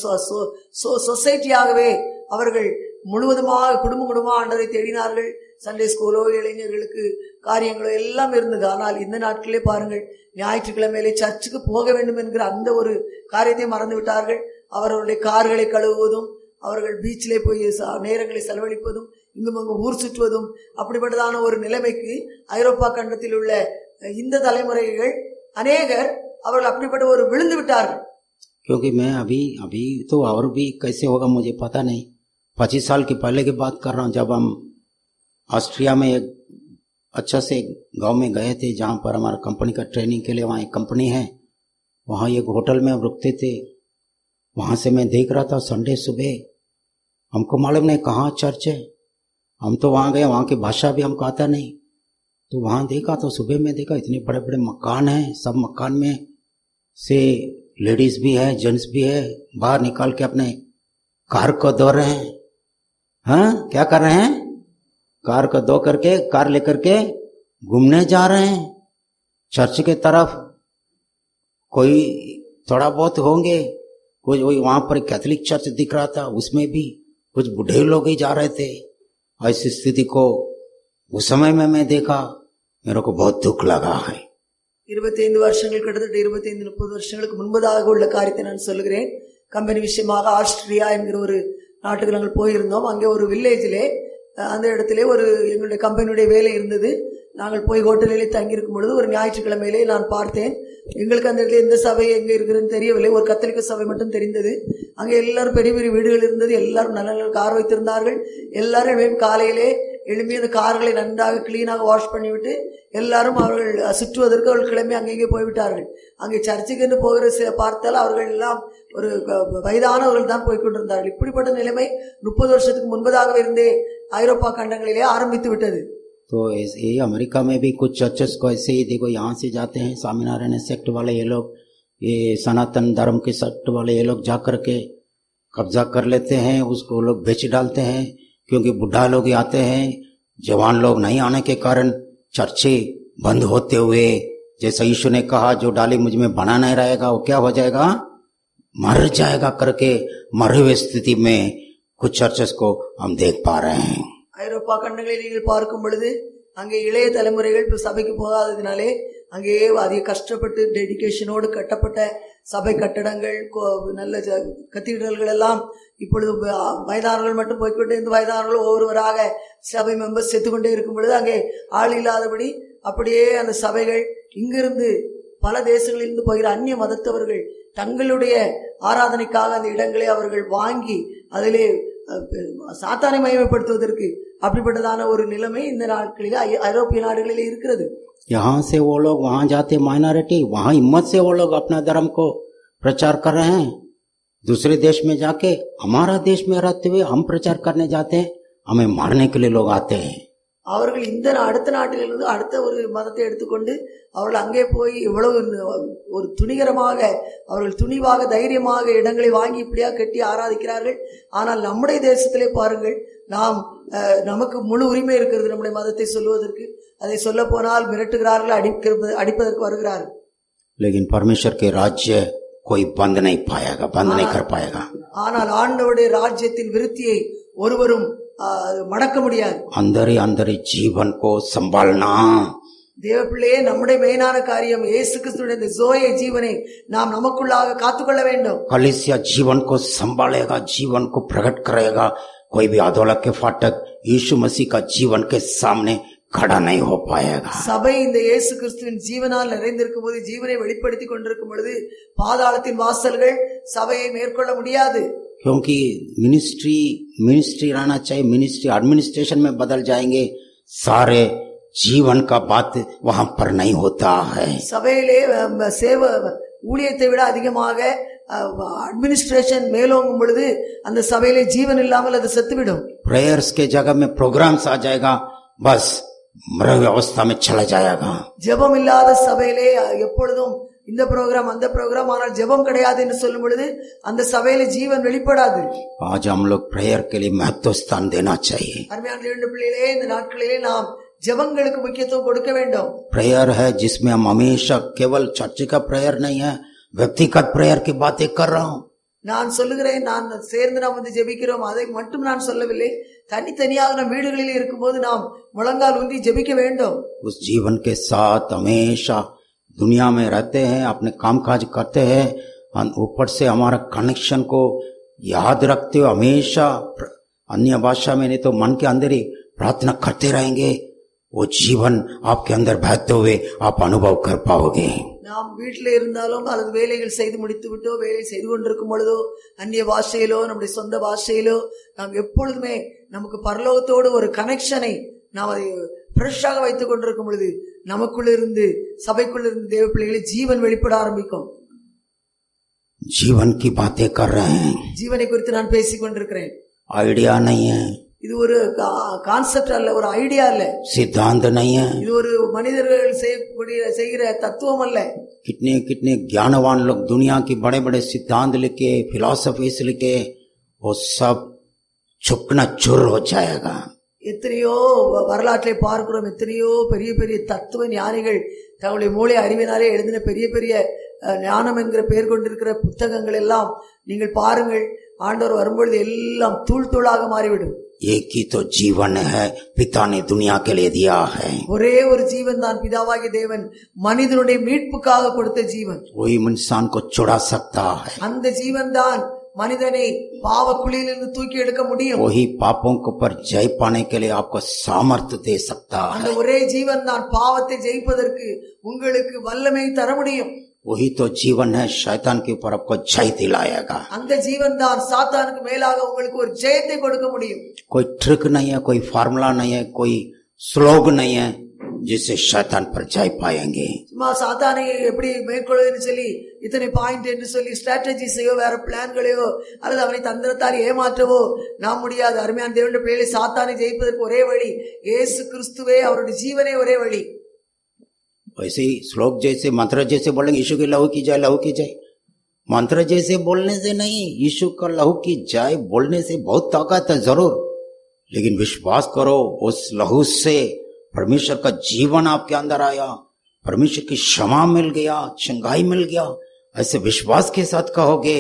சொசைட்டியாகவே அவர்கள் முழுவதுமாக குடும்ப குடும்பமாக ஆண்டதை தேடினார்கள். சண்டே ஸ்கூலோ இளைஞர்களுக்கு காரியங்களோ எல்லாம் இருந்தது. ஆனால் இந்த நாட்களிலே பாருங்கள் ஞாயிற்றுக்கிழமையிலே சர்ச்சுக்கு போக வேண்டும் என்கிற அந்த ஒரு காரியத்தை மறந்து விட்டார்கள் அவர்களுடைய கார்களை கழுவுவதும் அவர்கள் பீச்சிலே போய் ச- நேரங்களை செலவழிப்பதும் இங்கும் அங்கும் ஊர் சுற்றுவதும் அப்படிப்பட்டதான ஒரு நிலைமைக்கு ஐரோப்பா கண்டத்தில் உள்ள அஹ், இந்த தலைமுறைகள் அநேகர் அவர்கள் அப்படிப்பட்ட ஒரு விழுந்து விட்டார்கள் क्योंकि मैं अभी अभी तो और भी कैसे होगा मुझे पता नहीं पच्चीस साल के पहले की बात कर रहा हूँ जब हम ऑस्ट्रिया में एक अच्छा से गांव में गए थे जहाँ पर हमारा कंपनी का ट्रेनिंग के लिए वहाँ एक कंपनी है वहाँ एक होटल में हम रुकते थे वहाँ से मैं देख रहा था संडे सुबह हमको मालूम नहीं कहाँ चर्च है हम तो वहाँ गए, वहाँ की भाषा भी हमको आता नहीं। तो वहाँ देखा तो सुबह में देखा, इतने बड़े बड़े मकान हैं, सब मकान में से लेडीज़ भी है, जेंट्स भी है, बाहर निकाल के अपने कार को धो रहे हैं। हाँ क्या कर रहे हैं? कार को दो करके, कार लेकर के घूमने जा रहे हैं। चर्च के तरफ़ कोई थोड़ा बहुत होंगे कोई वही वहाँ पर कैथोलिक चर्च दिख रहा था, उसमें भी कुछ बूढ़े लोग ही जा रहे थे। ऐसी स्थिति को उस समय में मैं देखा मेरे को बहुत दुख लगा है இருபத்தைந்து வருஷங்கள் கிட்டத்தட்ட இருபத்தைந்து முப்பது வருஷங்களுக்கு முன்பதாக உள்ள காரியத்தை நான் சொல்லுகிறேன் கம்பெனி விஷயமாக ஆஸ்திரியா என்கிற ஒரு நாட்டுக்கு நாங்கள் போயிருந்தோம் அங்கே ஒரு வில்லேஜிலே அஹ், அந்த இடத்திலே ஒரு எங்களுடைய கம்பெனியுடைய வேலை இருந்தது நாங்கள் போய் ஹோட்டலிலே தங்கியிருக்கும் பொழுது ஒரு ஞாயிற்றுக்கிழமையிலே நான் பார்த்தேன் எங்களுக்கு அந்த இடத்துல எந்த சபை எங்கே இருக்குதுன்னு தெரியவில்லை. ஒரு கத்தோலிக்க சபை மட்டும் தெரிந்தது. அங்கே எல்லாரும் பெரிய பெரிய வீடுகள் இருந்தது. எல்லாரும் நல்ல நல்ல கார் வைத்திருந்தார்கள். எல்லாரும் காலையிலே எழுப்பி அந்த கார்களை நன்றாக கிளீனாக வாஷ் பண்ணிவிட்டு எல்லாரும் அவர்கள் சுற்றுவதற்கு அவர்கள் கிளம்பி அங்கங்கே போய்விட்டார்கள். அங்கே சர்ச்சுக்கு என்று போகிற சில பார்த்தால் அவர்கள் எல்லாம் ஒரு வயதானவர்கள் தான் போய்கொண்டிருந்தார்கள் இப்படிப்பட்ட நிலைமை முப்பது வருஷத்துக்கு முன்பதாகவே இருந்தே ஐரோப்பா கண்டங்களிலே ஆரம்பித்து விட்டது. तो ऐसे ही अमेरिका में भी कुछ चर्चेस को ऐसे ही देखो, यहाँ से जाते हैं, स्वामीनारायण सेक्ट वाले ये लोग, ये सनातन धर्म के सेक्ट वाले ये लोग जा करके कब्जा कर लेते हैं, उसको लोग बेच डालते हैं, क्योंकि बुढ़ा लोग आते हैं, जवान लोग नहीं आने के कारण चर्चे बंद होते हुए, जैसे यीशु ने कहा, जो डाली मुझमें बना नहीं रहेगा, वो क्या हो जाएगा? मर जाएगा, करके मरे हुए स्थिति में कुछ चर्चेस को हम देख पा रहे हैं। ஐரோப்பா கண்டங்களை நீங்கள் பார்க்கும் பொழுது அங்கே இளைய தலைமுறைகள் இப்போ சபைக்கு போகாததினாலே அங்கேயே அதிக கஷ்டப்பட்டு டெடிகேஷனோடு கட்டப்பட்ட சபை கட்டடங்கள் கோ- நல்ல கத்தீட்ரல்கள் எல்லாம் இப்பொழுது வயதானவர்கள் மட்டும் போய்கொண்டு இந்த வயதானவர்கள் ஒவ்வொருவராக சபை மெம்பர்ஸ் செத்துக்கொண்டே இருக்கும் பொழுது அங்கே ஆள் இல்லாதபடி அப்படியே அந்த சபைகள் இங்கிருந்து பல தேசங்களிலிருந்து போகிற அந்நிய மதத்தவர்கள் தங்களுடைய ஆராதனைக்காக அந்த இடங்களை அவர்கள் வாங்கி அதிலே சாத்தானை மயமைப்படுத்துவதற்கு அப்படிப்பட்டதான ஒரு நிலைமை இந்த நாட்களிலே ஐ- ஐரோப்பிய நாடுகளிலே இருக்கிறது यहाँ से वो लोग वहां जाते माइनॉरिटी वहां हिम्मत से वो लोग अपना धर्म को प्रचार कर रहे हैं दूसरे देश में जाके हमारा देश में रहते हुए हम प्रचार करने जाते हैं हमें मारने के लिए लोग आते हैं அவர்கள் இந்த நா- அடுத்த நாட்டிலிருந்து அடுத்த ஒரு மதத்தை எடுத்துக்கொண்டு அவர்கள் அங்கே போய் இவ்வளவு ந- ஒரு துணிகரமாக அவர்கள் துணிவாக தைரியமாக இடங்களை வாங்கி இப்படியா கட்டி ஆராதிக்கிறார்கள் ஆனால் நம்முடைய தேசத்திலே பாருங்கள் நாம் அஹ், நமக்கு முழு உரிமை இருக்கிறது நம்முடைய மதத்தை சொல்லுவதற்கு அதை சொல்ல போனால் மிரட்டுகிறார்கள் அடிக்கிறது அடிப்பதற்கு வருகிறார்கள் लेकिन परमेश्वर के राज्य कोई बंद नहीं पाएगा बंद नहीं कर पाएगा ஆனால் ஆண்டவருடைய ராஜ்யத்தின் விருத்தியை ஒருவரும் அஹ், மடக்க முடியாது अंदर ही अंदर ही जीवन को संभालना தேவப்பிள்ளையே நம்முடைய மெயினான காரியம் இயேசு கிறிஸ்துடைய இந்த ஜோய ஜீவனை நாம் நமக்குள்ளாக காத்துக்கொள்ள வேண்டும் कलिसिया जीवन को संभालेगा जीवन को प्रकट करेगा कोई भी अधोलक के फाटक यीशु मसीह का जीवन के सामने खड़ा नहीं हो पाएगा சபை இந்த இயேசு கிறிஸ்துவின் ஜீவனால் நிறைந்திருக்கும் போது ஜீவனை வெளிப்படுத்தி கொண்டிருக்கும் பொழுது பாதாளத்தின் வாசல்கள் சபையை மேற்கொள்ள முடியாது क्योंकि मिनिस्ट्री मिनिस्ट्री रहना चाहिए मिनिस्ट्री एडमिनिस्ट्रेशन में बदल जाएंगे सारे जीवन का बात वहां पर नहीं होता है சபையிலே அஹ், சேவ ஊழியத்தை விட அதிகமாக அட்மினிஸ்ட்ரேஷன் மேலோங்கும் பொழுது அந்த சபையிலே ஜீவன் இல்லாமல் அது செத்துவிடும் प्रेयर्स के जगह में प्रोग्राम्स आ जाएगा बस मृग अवस्था में चला जाएगा ஜெபம் இல்லாத சபையிலே அஹ், எப்பொழுதும் இந்த ப்ரோக்ராம் அந்த ப்ரோக்ராம் ஆனால் ஜெபம் கிடையாது என்று சொல்லும் பொழுது அந்த சபையில ஜீவன் வெளிப்படாது आज हम लोग प्रेयर के लिए महत्व स्थान देना चाहिए அருமையான இரண்டு பிள்ளைகளே இந்த நாட்களிலே நாம் ஜெபங்களுக்கு முக்கியத்துவம் கொடுக்க வேண்டும் प्रेयर है जिसमें हम हमेशा केवल चर्च का प्रेयर नहीं है व्यक्तिगत प्रेयर की बातें कर रहा हूँ நான் சொல்லுகிறேன் நான் சேர்ந்து நாம் வந்து ஜெபிக்கிறோம் அதை மட்டும் நான் சொல்லவில்லை தனித்தனியாக நம் வீடுகளில் இருக்கும்போது நாம் முழங்கால் ஊன்றி ஜெபிக்க வேண்டும் उस जीवन के साथ हमेशा दुनिया में रहते हैं अपने कामकाज करते हैं और ऊपर से हमारा कनेक्शन को याद रखते हुए हमेशा प्र- अन्य भाषा में नहीं तो मन के अंदर ही प्रार्थना करते रहेंगे वो जीवन आपके अंदर बहते हुए आप अनुभव कर पाओगे நாம் வீட்டில் இருந்தாலும் அல்லது வேலைகள் செய்து முடித்து விட்டோ வேலை செய்து கொண்டிருக்கும் பொழுதோ அந்நிய பாஷையிலோ நம்முடைய சொந்த பாஷையிலோ நாம் எப்பொழுதுமே நமக்கு பரலோகத்தோடு ஒரு கனெக்ஷனை நாம் அதை ஃப்ரெஷ்ஷாக வைத்துக் கொண்டிருக்கும் பொழுது நமக்குள்ள இருந்து சபைக்குள்ள இருந்து தேவ பிள்ளைகளை ஜீவன் வெளிப்பட ஆரம்பிக்கும் जीवन की बातें कर रहे हैं ஜீவனை குறித்து நான் பேசிக் கொண்டிருக்கிறேன் आइडिया नहीं है இது ஒரு கான்செப்ட் அல்ல ஒரு ஐடியா அல்ல सिद्धांत नहीं है இது ஒரு மனிதர்கள் செய்யக்கூடிய செய்கிற தத்துவம் அல்ல कितने कितने ज्ञानवान लोग दुनिया के बड़े बड़े सिद्धांत लिखे फिलोसफीस लिखे वो सब चुकना चुर हो जाएगा எத்தனையோ வ- வரலாற்றை பார்க்கிறோம் எத்தனையோ பெரிய பெரிய தத்துவ ஞானிகள் தங்களுடைய மூளை அறிவினாலே எழுதின பெரிய பெரிய அஹ், ஞானம் என்கிற பெயர் கொண்டிருக்கிற புத்தகங்கள் எல்லாம் நீங்கள் பாருங்கள் ஆண்டவர் வரும்பொழுது எல்லாம் தூள் தூளாக மாறிவிடும் एक ही तो जीवन है पिता ने दुनिया के लिए दिया है ஒரே ஒரு ஜீவன் தான் பிதாவாகிய தேவன் மனிதனுடைய மீட்புக்காக கொடுத்த ஜீவன் वही इंसान को छुड़ा सकता है அந்த ஜீவன் தான் மனிதனை பாவ குழியிலிருந்து தூக்கி எடுக்க முடியும் वही पापों के ऊपर जय पाने के लिए आपको सामर्थ्य दे सकता அந்த है ஒரே ஜீவன் தான் பாவத்தை ஜெயிப்பதற்கு உங்களுக்கு வல்லமை தர முடியும் वही तो जीवन है शैतान के ऊपर आपको जय दिलाएगा அந்த ஜீவன் தான் சாத்தானுக்கு மேலாக உங்களுக்கு ஒரு ஜெயத்தை கொடுக்க முடியும் कोई ट्रिक नहीं है कोई फार्मूला नहीं है कोई स्लोग नहीं है जिससे शैतान पर जय पाएंगे சும்மா சாத்தானை எப்படி மேற்கொள்வதுன்னு சொல்லி இத்தனை பாயிண்ட் என்று சொல்லி ஸ்ட்ராட்டஜிஸையோ வேற பிளான்களையோ அல்லது அவனை தந்திரத்தால் ஏமாற்றவோ நாம் முடியாது அருமையான தேவனுடைய பிள்ளைகளை சாத்தானை ஜெயிப்பதற்கு ஒரே வழி இயேசு கிறிஸ்துவே அவருடைய ஜீவனே ஒரே வழி वैसे ही श्लोक जैसे मंत्र जैसे बोलेंगे यीशु के लहू की जाए लहू की जाए मंत्र जैसे बोलने से नहीं यीशु का लहू की जाए बोलने से बहुत ताकत है जरूर लेकिन विश्वास करो उस लहू से परमेश्वर का जीवन आपके अंदर आया परमेश्वर की क्षमा मिल गया चंगाई मिल गया ऐसे विश्वास के साथ कहोगे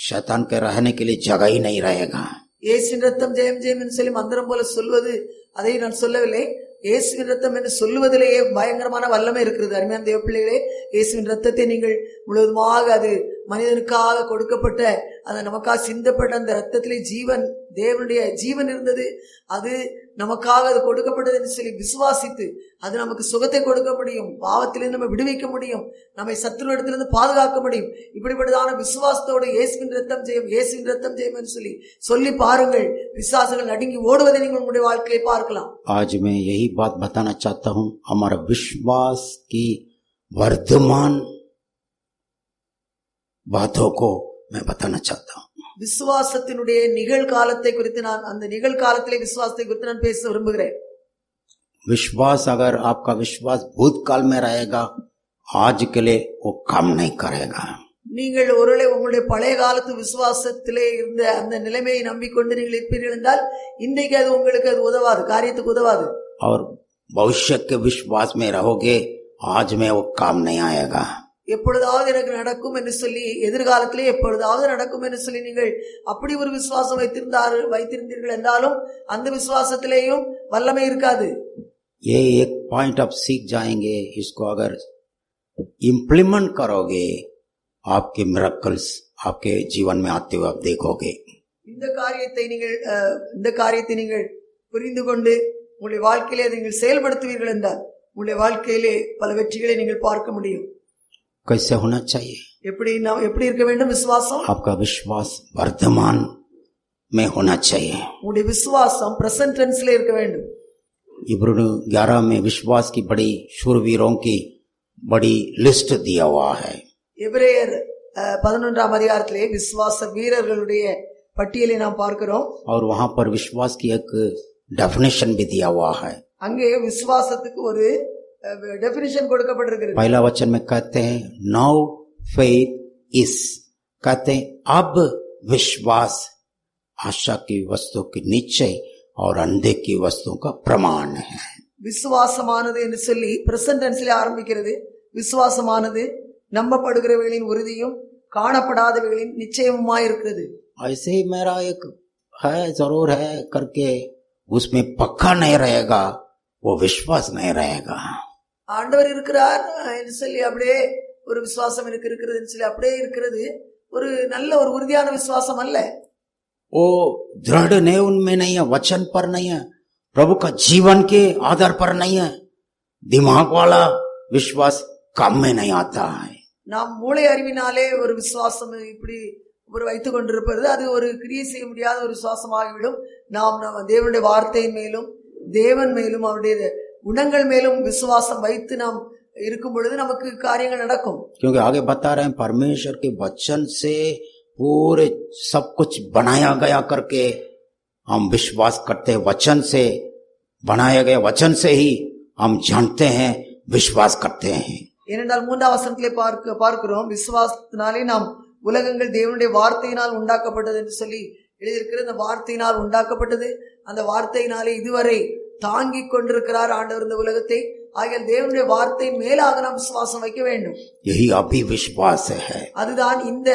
शैतान के रहने के लिए जगह ही नहीं रहेगा இயேசின் ரத்தம் ஜெயம் ஜெயம் என்று சொல்லி மந்திரம் போல சொல்வது அதை நான் சொல்லவில்லை இயேசுவின் ரத்தம் என்று சொல்லுவதிலேயே பயங்கரமான வல்லமை இருக்கிறது அருமையான தேவ பிள்ளைகளே இயேசுவின் ரத்தத்தை நீங்கள் முழுவதுமாக அது மனிதனுக்காக கொடுக்கப்பட்ட அந்த நமக்காக சிந்தப்பட்ட அந்த ரத்தத்திலே ஜீவன் தேவனுடைய ஜீவன் இருந்தது அது நமக்காக அது கொடுக்கப்பட்டது என்று சொல்லி விசுவாசித்து அது நமக்கு சுகத்தை கொடுக்க முடியும் பாவத்திலிருந்து நம்ம விடுவிக்க முடியும் நம்மை சத்துருவிடத்திலிருந்து பாதுகாக்க முடியும் இப்படிப்பட்டதான விசுவாசத்தோடு இயேசுவின் ரத்தம் ஜெயம் இயேசுவின் ரத்தம் ஜெயம் என்று சொல்லி சொல்லி பாருங்கள் விசுவாசங்கள் நடுங்கி ஓடுவதை நீங்கள் உங்களுடைய வாழ்க்கையை பார்க்கலாம் आज मैं यही बात बताना चाहता हूं हमारा विश्वास की वर्धमान बातों को मैं बताना चाहता हूं விசுவாசத்தினுடைய நிகழ்காலத்தை குறித்து நான் அந்த நிகழ்காலத்திலே விசுவாசத்தை குறித்து நான் பேச விரும்புகிறேன் विश्वास अगर आपका विश्वास भूतकाल में रहेगा आज के लिए वो काम नहीं करेगा நீங்கள் ஒருவேளை உங்களுடைய பழைய காலத்து விசுவாசத்திலே இருந்த அந்த நிலைமையை நம்பிக்கொண்டு நீங்கள் இருப்பீர்கள் என்றால் இன்றைக்கு அது உங்களுக்கு அது உதவாது காரியத்துக்கு உதவாது और भविष्य के विश्वास में रहोगे आज में वो काम नहीं आएगा எப்பொழுதாவது எனக்கு நடக்கும் என்று சொல்லி எதிர்காலத்திலே எப்பொழுதாவது நடக்கும் என்று சொல்லி நீங்கள் அப்படி ஒரு விசுவாசம் வைத்திருந்தார் வைத்திருந்தீர்கள் என்றாலும் அந்த விசுவாசத்திலேயும் வல்லமை இருக்காது ये एक पॉइंट आप सीख जाएंगे इसको अगर इम्प्लीमेंट करोगे आपके मिराकल्स आपके जीवन में आते हुए आप देखोगे இந்த காரியத்தை நீங்கள் அஹ், இந்த காரியத்தை நீங்கள் புரிந்து கொண்டு உங்களுடைய வாழ்க்கையிலே அதை நீங்கள் செயல்படுத்துவீர்கள் என்றால் உங்களுடைய வாழ்க்கையிலே பல வெற்றிகளை நீங்கள் பார்க்க முடியும் कैसे होना चाहिए எப்படி நாம் எப்படி இருக்க வேண்டும் விசுவாசம் आपका विश्वास वर्तमान में होना चाहिए உங்களுடைய விசுவாசம் பிரசன்ட் டென்ஸ்ல இருக்க வேண்டும் इब्रुन ग्यारह में विश्वास की बड़ी शूरवीरों की बड़ी लिस्ट दिया हुआ है எபிரேயர் அஹ், பதினொன்றாம் அதிகாரத்திலே விசுவாச வீரர்களுடைய பட்டியலை நாம் பார்க்கிறோம் और वहां पर विश्वास की एक डेफिनेशन भी दिया हुआ है அங்கே விசுவாசத்துக்கு ஒரு டெபினிஷன் கொடுக்கப்பட்டிருக்கிறது पहला वचन में कहते हैं नौ फेथ इस कहते हैं अब विश्वास आशा की वस्तु की निश्चय और अंधे की वस्तुओं का प्रमाण है விசுவாசமானது என்று சொல்லி பிரசன்ட் டென்ஸ்ல ஆரம்பிக்கிறது விசுவாசமானது நம்பப்படுகிறவைகளின் உறுதியும் காணப்படாதவைகளின் நிச்சயமுமாய் இருக்கிறது ऐसे ही मेरा एक है जरूर है करके उसमें पक्का नहीं रहेगा वो विश्वास नहीं रहेगा ஆண்டவர் இருக்கிறார் அஹ், என்று சொல்லி அப்படியே ஒரு விசுவாசம் எனக்கு இருக்கிறதுன்னு சொல்லி அப்படியே இருக்கிறது ஒரு நல்ல ஒரு உறுதியான விசுவாசம் அல்ல वो दृढ़ नहीं उनमें नहीं है वचन पर नहीं है प्रभु का जीवन के आधार पर नहीं है दिमाग वाला विश्वास काम में नहीं आता है நாம் மூளை அறிவினாலே ஒரு விசுவாசம் இப்படி ஒரு வைத்துக் கொண்டிருப்பது அது ஒரு கிரியை செய்ய முடியாத ஒரு விசுவாசமாகிவிடும் நாம் நம்ம தேவனுடைய வார்த்தையின் மேலும் தேவன் மேலும் அவருடைய குணங்கள் மேலும் விசுவாசம் வைத்து நாம் இருக்கும் பொழுது நமக்கு காரியங்கள் நடக்கும் क्योंकि आगे बता रहे हैं परमेश्वर के वचन से पूरे सब कुछ बनाया गया करके हम विश्वास करते हैं वचन से बनाया गया वचन से ही हम जानते हैं विश्वास करते हैं ஏனென்றால் மூன்றாம் வசனத்திலே பார்க்க பார்க்கிறோம் விசுவாசத்தினாலே நாம் உலகங்கள் தேவனுடைய வார்த்தையினால் உண்டாக்கப்பட்டது என்று சொல்லி எழுதியிருக்கிற அந்த வார்த்தையினால் உண்டாக்கப்பட்டது அந்த வார்த்தையினாலே இதுவரை தாங்கிக் கொண்டிருக்கிறார் ஆண்டவர் இந்த உலகத்தை ஆகிய தேவனுடைய வார்த்தையின் மேலாக நாம் விசுவாசம் வைக்க வேண்டும் यही अभी विश्वास है அதுதான் இந்த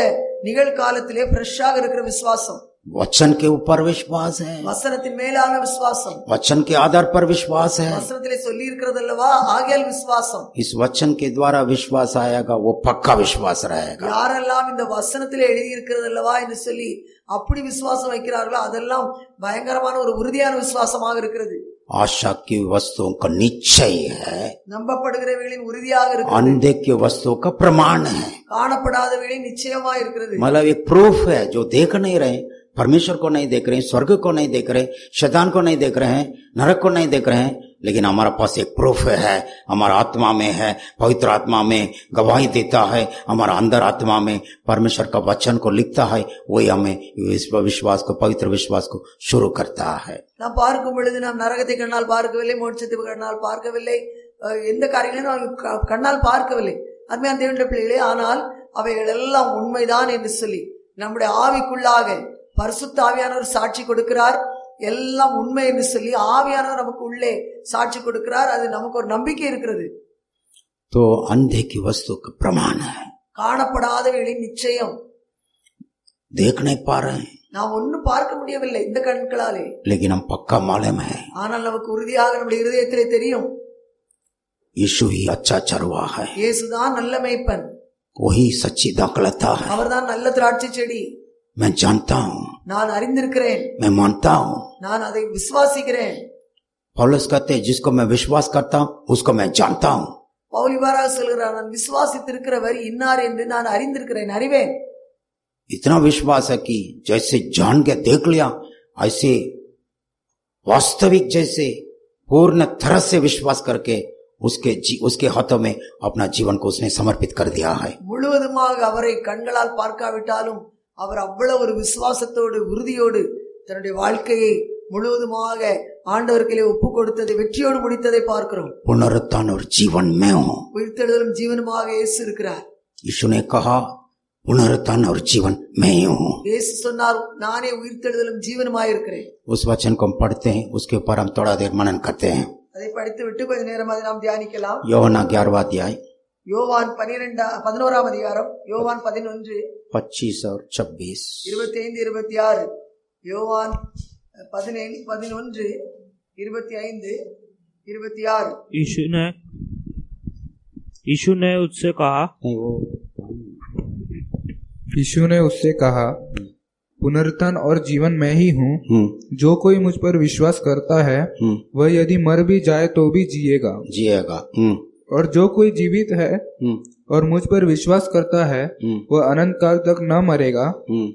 நிகழ்காலத்திலே ஃப்ரெஷ்ஷாக இருக்கிற விசுவாசம் वचन के ऊपर विश्वास है வசனத்தின் மேலான விசுவாசம் वचन के आधार पर विश्वास है வசனத்திலே சொல்லி இருக்கிறது அல்லவா ஆகியால் விசுவாசம் इस वचन के द्वारा विश्वास आएगा वो पक्का विश्वास रहेगा யாரெல்லாம் இந்த வசனத்திலே எழுதி இருக்கிறது அல்லவா என்று சொல்லி அப்படி விசுவாசம் வைக்கிறார்களோ அதெல்லாம் பயங்கரமான ஒரு உறுதியான விசுவாசமாக இருக்கிறது आशा की वस्तुओं का निश्चय है நம்பப்படுகிறவைகளின் உறுதியாக இருக்கிறது अंधे की वस्तुओं का प्रमाण है காணப்படாதவைகளின் நிச்சயமா இருக்கிறது मतलब एक प्रूफ है जो देख नहीं रहे परमेश्वर को नहीं देख रहे हैं स्वर्ग को नहीं देख रहे शैतान को नहीं देख रहे हैं नरक को नहीं देख रहे हैं लेकिन हमारा पास एक प्रूफ है हमारा आत्मा में है पवित्र आत्मा में गवाही देता है हमारा अंदर आत्मा में परमेश्वर का वचन को लिखता है वही हमें विश्व- विश्वास को पवित्र विश्वास को शुरू करता है நாம் பார்க்கும் பொழுது நாம் நரகத்தை கண்ணால் பார்க்கவில்லை மோட்சத்தை கண்ணால் பார்க்கவில்லை அஹ் எந்த காரியங்களையும் நாம் க- கண்ணால் பார்க்கவில்லை அருமையான தேவனுடைய பிள்ளைகளே ஆனால் அவைகள் எல்லாம் உண்மைதான் என்று சொல்லி நம்முடைய ஆவிக்குள்ளாக பரிசுத்த ஆவியானவர் சாட்சி கொடுக்கிறார் எல்லாம் உண்மை என்று சொல்லி ஆவியானவர் நமக்கு உள்ளே சாட்சி கொடுக்கிறார் அது நமக்கு ஒரு நம்பிக்கை இருக்கிறது तो अंधे की वस्तु का प्रमाण है காணப்படாதவைகளின் நிச்சயம் देख नहीं पा रहे हैं நாம் ஒன்னும் பார்க்க முடியவில்லை இந்த கண்களாலே लेकिन हम पक्का मालूम है ஆனால் நமக்கு உறுதியாக நம்முடைய இருதயத்திலே தெரியும் यीशु ही अच्छा चरवा है இயேசுதான் நல்ல மேய்ப்பன் वही सच्ची दाखलता है அவர்தான் நல்ல திராட்சை செடி मैं जानता हूँ நான் அறிந்திருக்கிறேன் मैं मानता हूँ நான் அதை விசுவாசிக்கிறேன் पौलुस कहते हैं जिसको मैं विश्वास करता हूँ उसको मैं जानता हूँ பவுல் இவ்வாறாக சொல்கிறார் நான் விசுவாசித்திருக்கிறவர் இன்னார் என்று நான் அறிந்திருக்கிறேன் அறிவேன் इतना विश्वास है कि जैसे जान के देख लिया ऐसे वास्तविक जैसे पूर्ण तरह से विश्वास करके उसके जी, उसके हाथों में अपना जीवन को उसने समर्पित कर दिया है முழுவதுமாக அவரை கண்களால் பார்க்காவிட்டாலும் அவர் அவ்வளவு ஒரு விசுவாசத்தோடு உறுதியோடு தன்னுடைய வாழ்க்கையை முழுவதுமாக ஆண்டவர்களே ஒப்பு கொடுத்ததை வெற்றியோடு முடித்ததை பார்க்கிறோம் पुनरुत्थान और जीवन में हूँ உயிர்த்தெழுதலும் ஜீவனுமாக இயேசு இருக்கிறார் यीशु ने कहा पुनरुत्थान और जीवन मैं ही हूँ இயேசு சொன்னார் நானே உயிர்த்தெழுதலும் ஜீவனுமாய் இருக்கிறேன் उस वचन को हम पढ़ते हैं उसके ऊपर हम थोड़ा देर मनन करते हैं அதை படித்து விட்டு கொஞ்ச நேரம் அதை நாம் தியானிக்கலாம் योहना ग्यारहवा अध्याय யோவான் பனிரெண்டா பதினோராம் அதிகாரம் யோவான் பதினொன்று पच्चीस और छब्बीस இருபத்தி ஐந்து இருபத்தி ஆறு யோவான் பதினேழு பதினொன்று இருபத்தி ஐந்து இருபத்தி ஆறு यीशु ने यीशु ने उससे कहा नहीं वो यीशु ने उससे कहा पुनरुत्थान और जीवन मैं ही हूँ हम्म जो कोई मुझ पर विश्वास करता है हम्म वह यदि मर भी जाए तो भी जिएगा जिएगा हम्म और जो कोई जीवित है हम्म और मुझ पर विश्वास करता है हम्म वह अनंत काल तक न मरेगा हम्म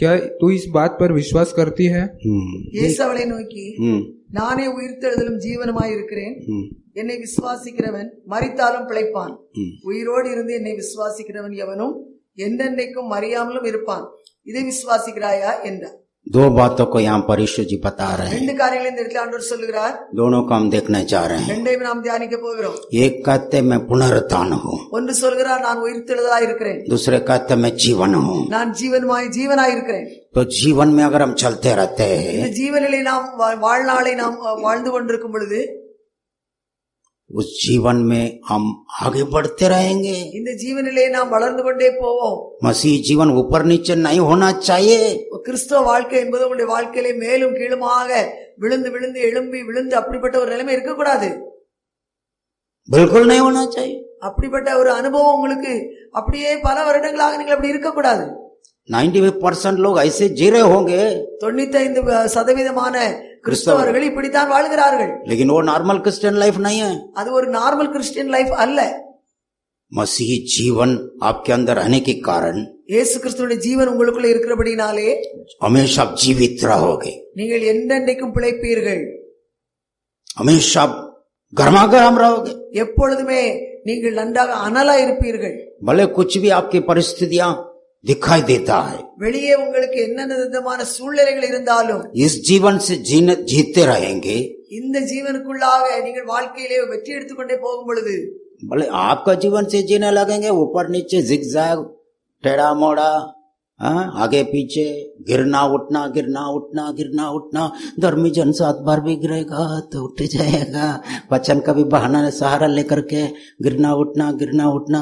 क्या तू इस बात पर विश्वास करती है हम्म இயேசு அவளை நோக்கி हम्म நானே உயிர்த்தெழுதலும் ஜீவனுமாய் இருக்கிறேன் हम्म என்னை விசுவாசிக்கிறவன் மரித்தாலும் பிழைப்பான் हम्म உயிரோடு இருந்து என்னை விசுவாசிக்கிறவன் எவனும் என்னென்னைக்கும் மறியாமலும் இருப்பான் இதை விசுவாசிக்கிறாயா என்றார் दो बातों को यहाँ पर यीशु जी बता रहे हैं ரெண்டு காரியங்களை இந்த இடத்துல ஆண்டவர் சொல்லுகிறார் दोनों को हम देखने जा रहे हैं ரெண்டையும் நாம் தியானிக்க போகிறோம் एक कहते मैं पुनरुत्थान हूँ ஒன்று சொல்கிறார் நான் உயிர்த்தெழுதலா இருக்கிறேன் दूसरे कहते मैं जीवन हूँ நான் ஜீவனுமாய் ஜீவனாய் இருக்கிறேன் तो जीवन में अगर हम चलते रहते இந்த हैं ஜீவனிலே நாம் வா- வாழ்நாளை நாம் அஹ், வாழ்ந்து கொண்டிருக்கும் பொழுது उस जीवन में हम आगे बढ़ते रहेंगे இந்த ஜீவனிலே நாம் வளர்ந்து கொண்டே போவோம் मसीह जीवन ऊपर नीचे नहीं होना चाहिए கிறிஸ்தவ வாழ்க்கை என்பது உங்களுடைய வாழ்க்கையிலே மேலும் கீழுமாக விழுந்து விழுந்து எழும்பி விழுந்து அப்படிப்பட்ட ஒரு நிலைமை இருக்கக்கூடாது बिल्कुल नहीं होना चाहिए அப்படிப்பட்ட ஒரு அனுபவம் உங்களுக்கு அப்படியே பல வருடங்களாக நீங்கள் அப்படி இருக்கக்கூடாது 95 परसेंट लोग ऐसे जी रहे होंगे தொண்ணூத்தைந்து சதவீதமான கிறிஸ்தவர்கள் இப்படித்தான் வாழ்கிறார்கள் लेकिन वो नॉर्मल क्रिश्चियन लाइफ नहीं है அது ஒரு நார்மல் கிறிஸ்டியன் லைஃப் அல்ல मसीह जीवन आपके अंदर रहने के कारण இயேசு கிறிஸ்துடைய ஜீவன் உங்களுக்குள்ள இருக்கிறபடினாலே हमेशा आप जीवित रहोगे நீங்கள் என்றென்றைக்கும் பிழைப்பீர்கள் हमेशा आप गर्मागर्म रहोगे எப்பொழுதுமே நீங்கள் நன்றாக அனலா இருப்பீர்கள் भले कुछ भी आपकी परिस्थितियां दिखाई देता है வெளியே உங்களுக்கு என்னென்ன விதமான சூழ்நிலைகள் இருந்தாலும் इस जीवन से जीने जीते रहेंगे இந்த ஜீவனுக்குள்ளாக நீங்கள் வாழ்க்கையிலே வெற்றி எடுத்துக்கொண்டே போகும் பொழுது भले आपका जीवन से जीने लगेंगे ऊपर नीचे जिगजैग टेढ़ा मोड़ा हाँ, आगे पीछे गिरना उठना गिरना उठना गिरना उठना धर्मी जन सात बार भी गिरेगा तो उठ जाएगा वचन का भी बहाना सहारा लेकर के गिरना उठना गिरना उठना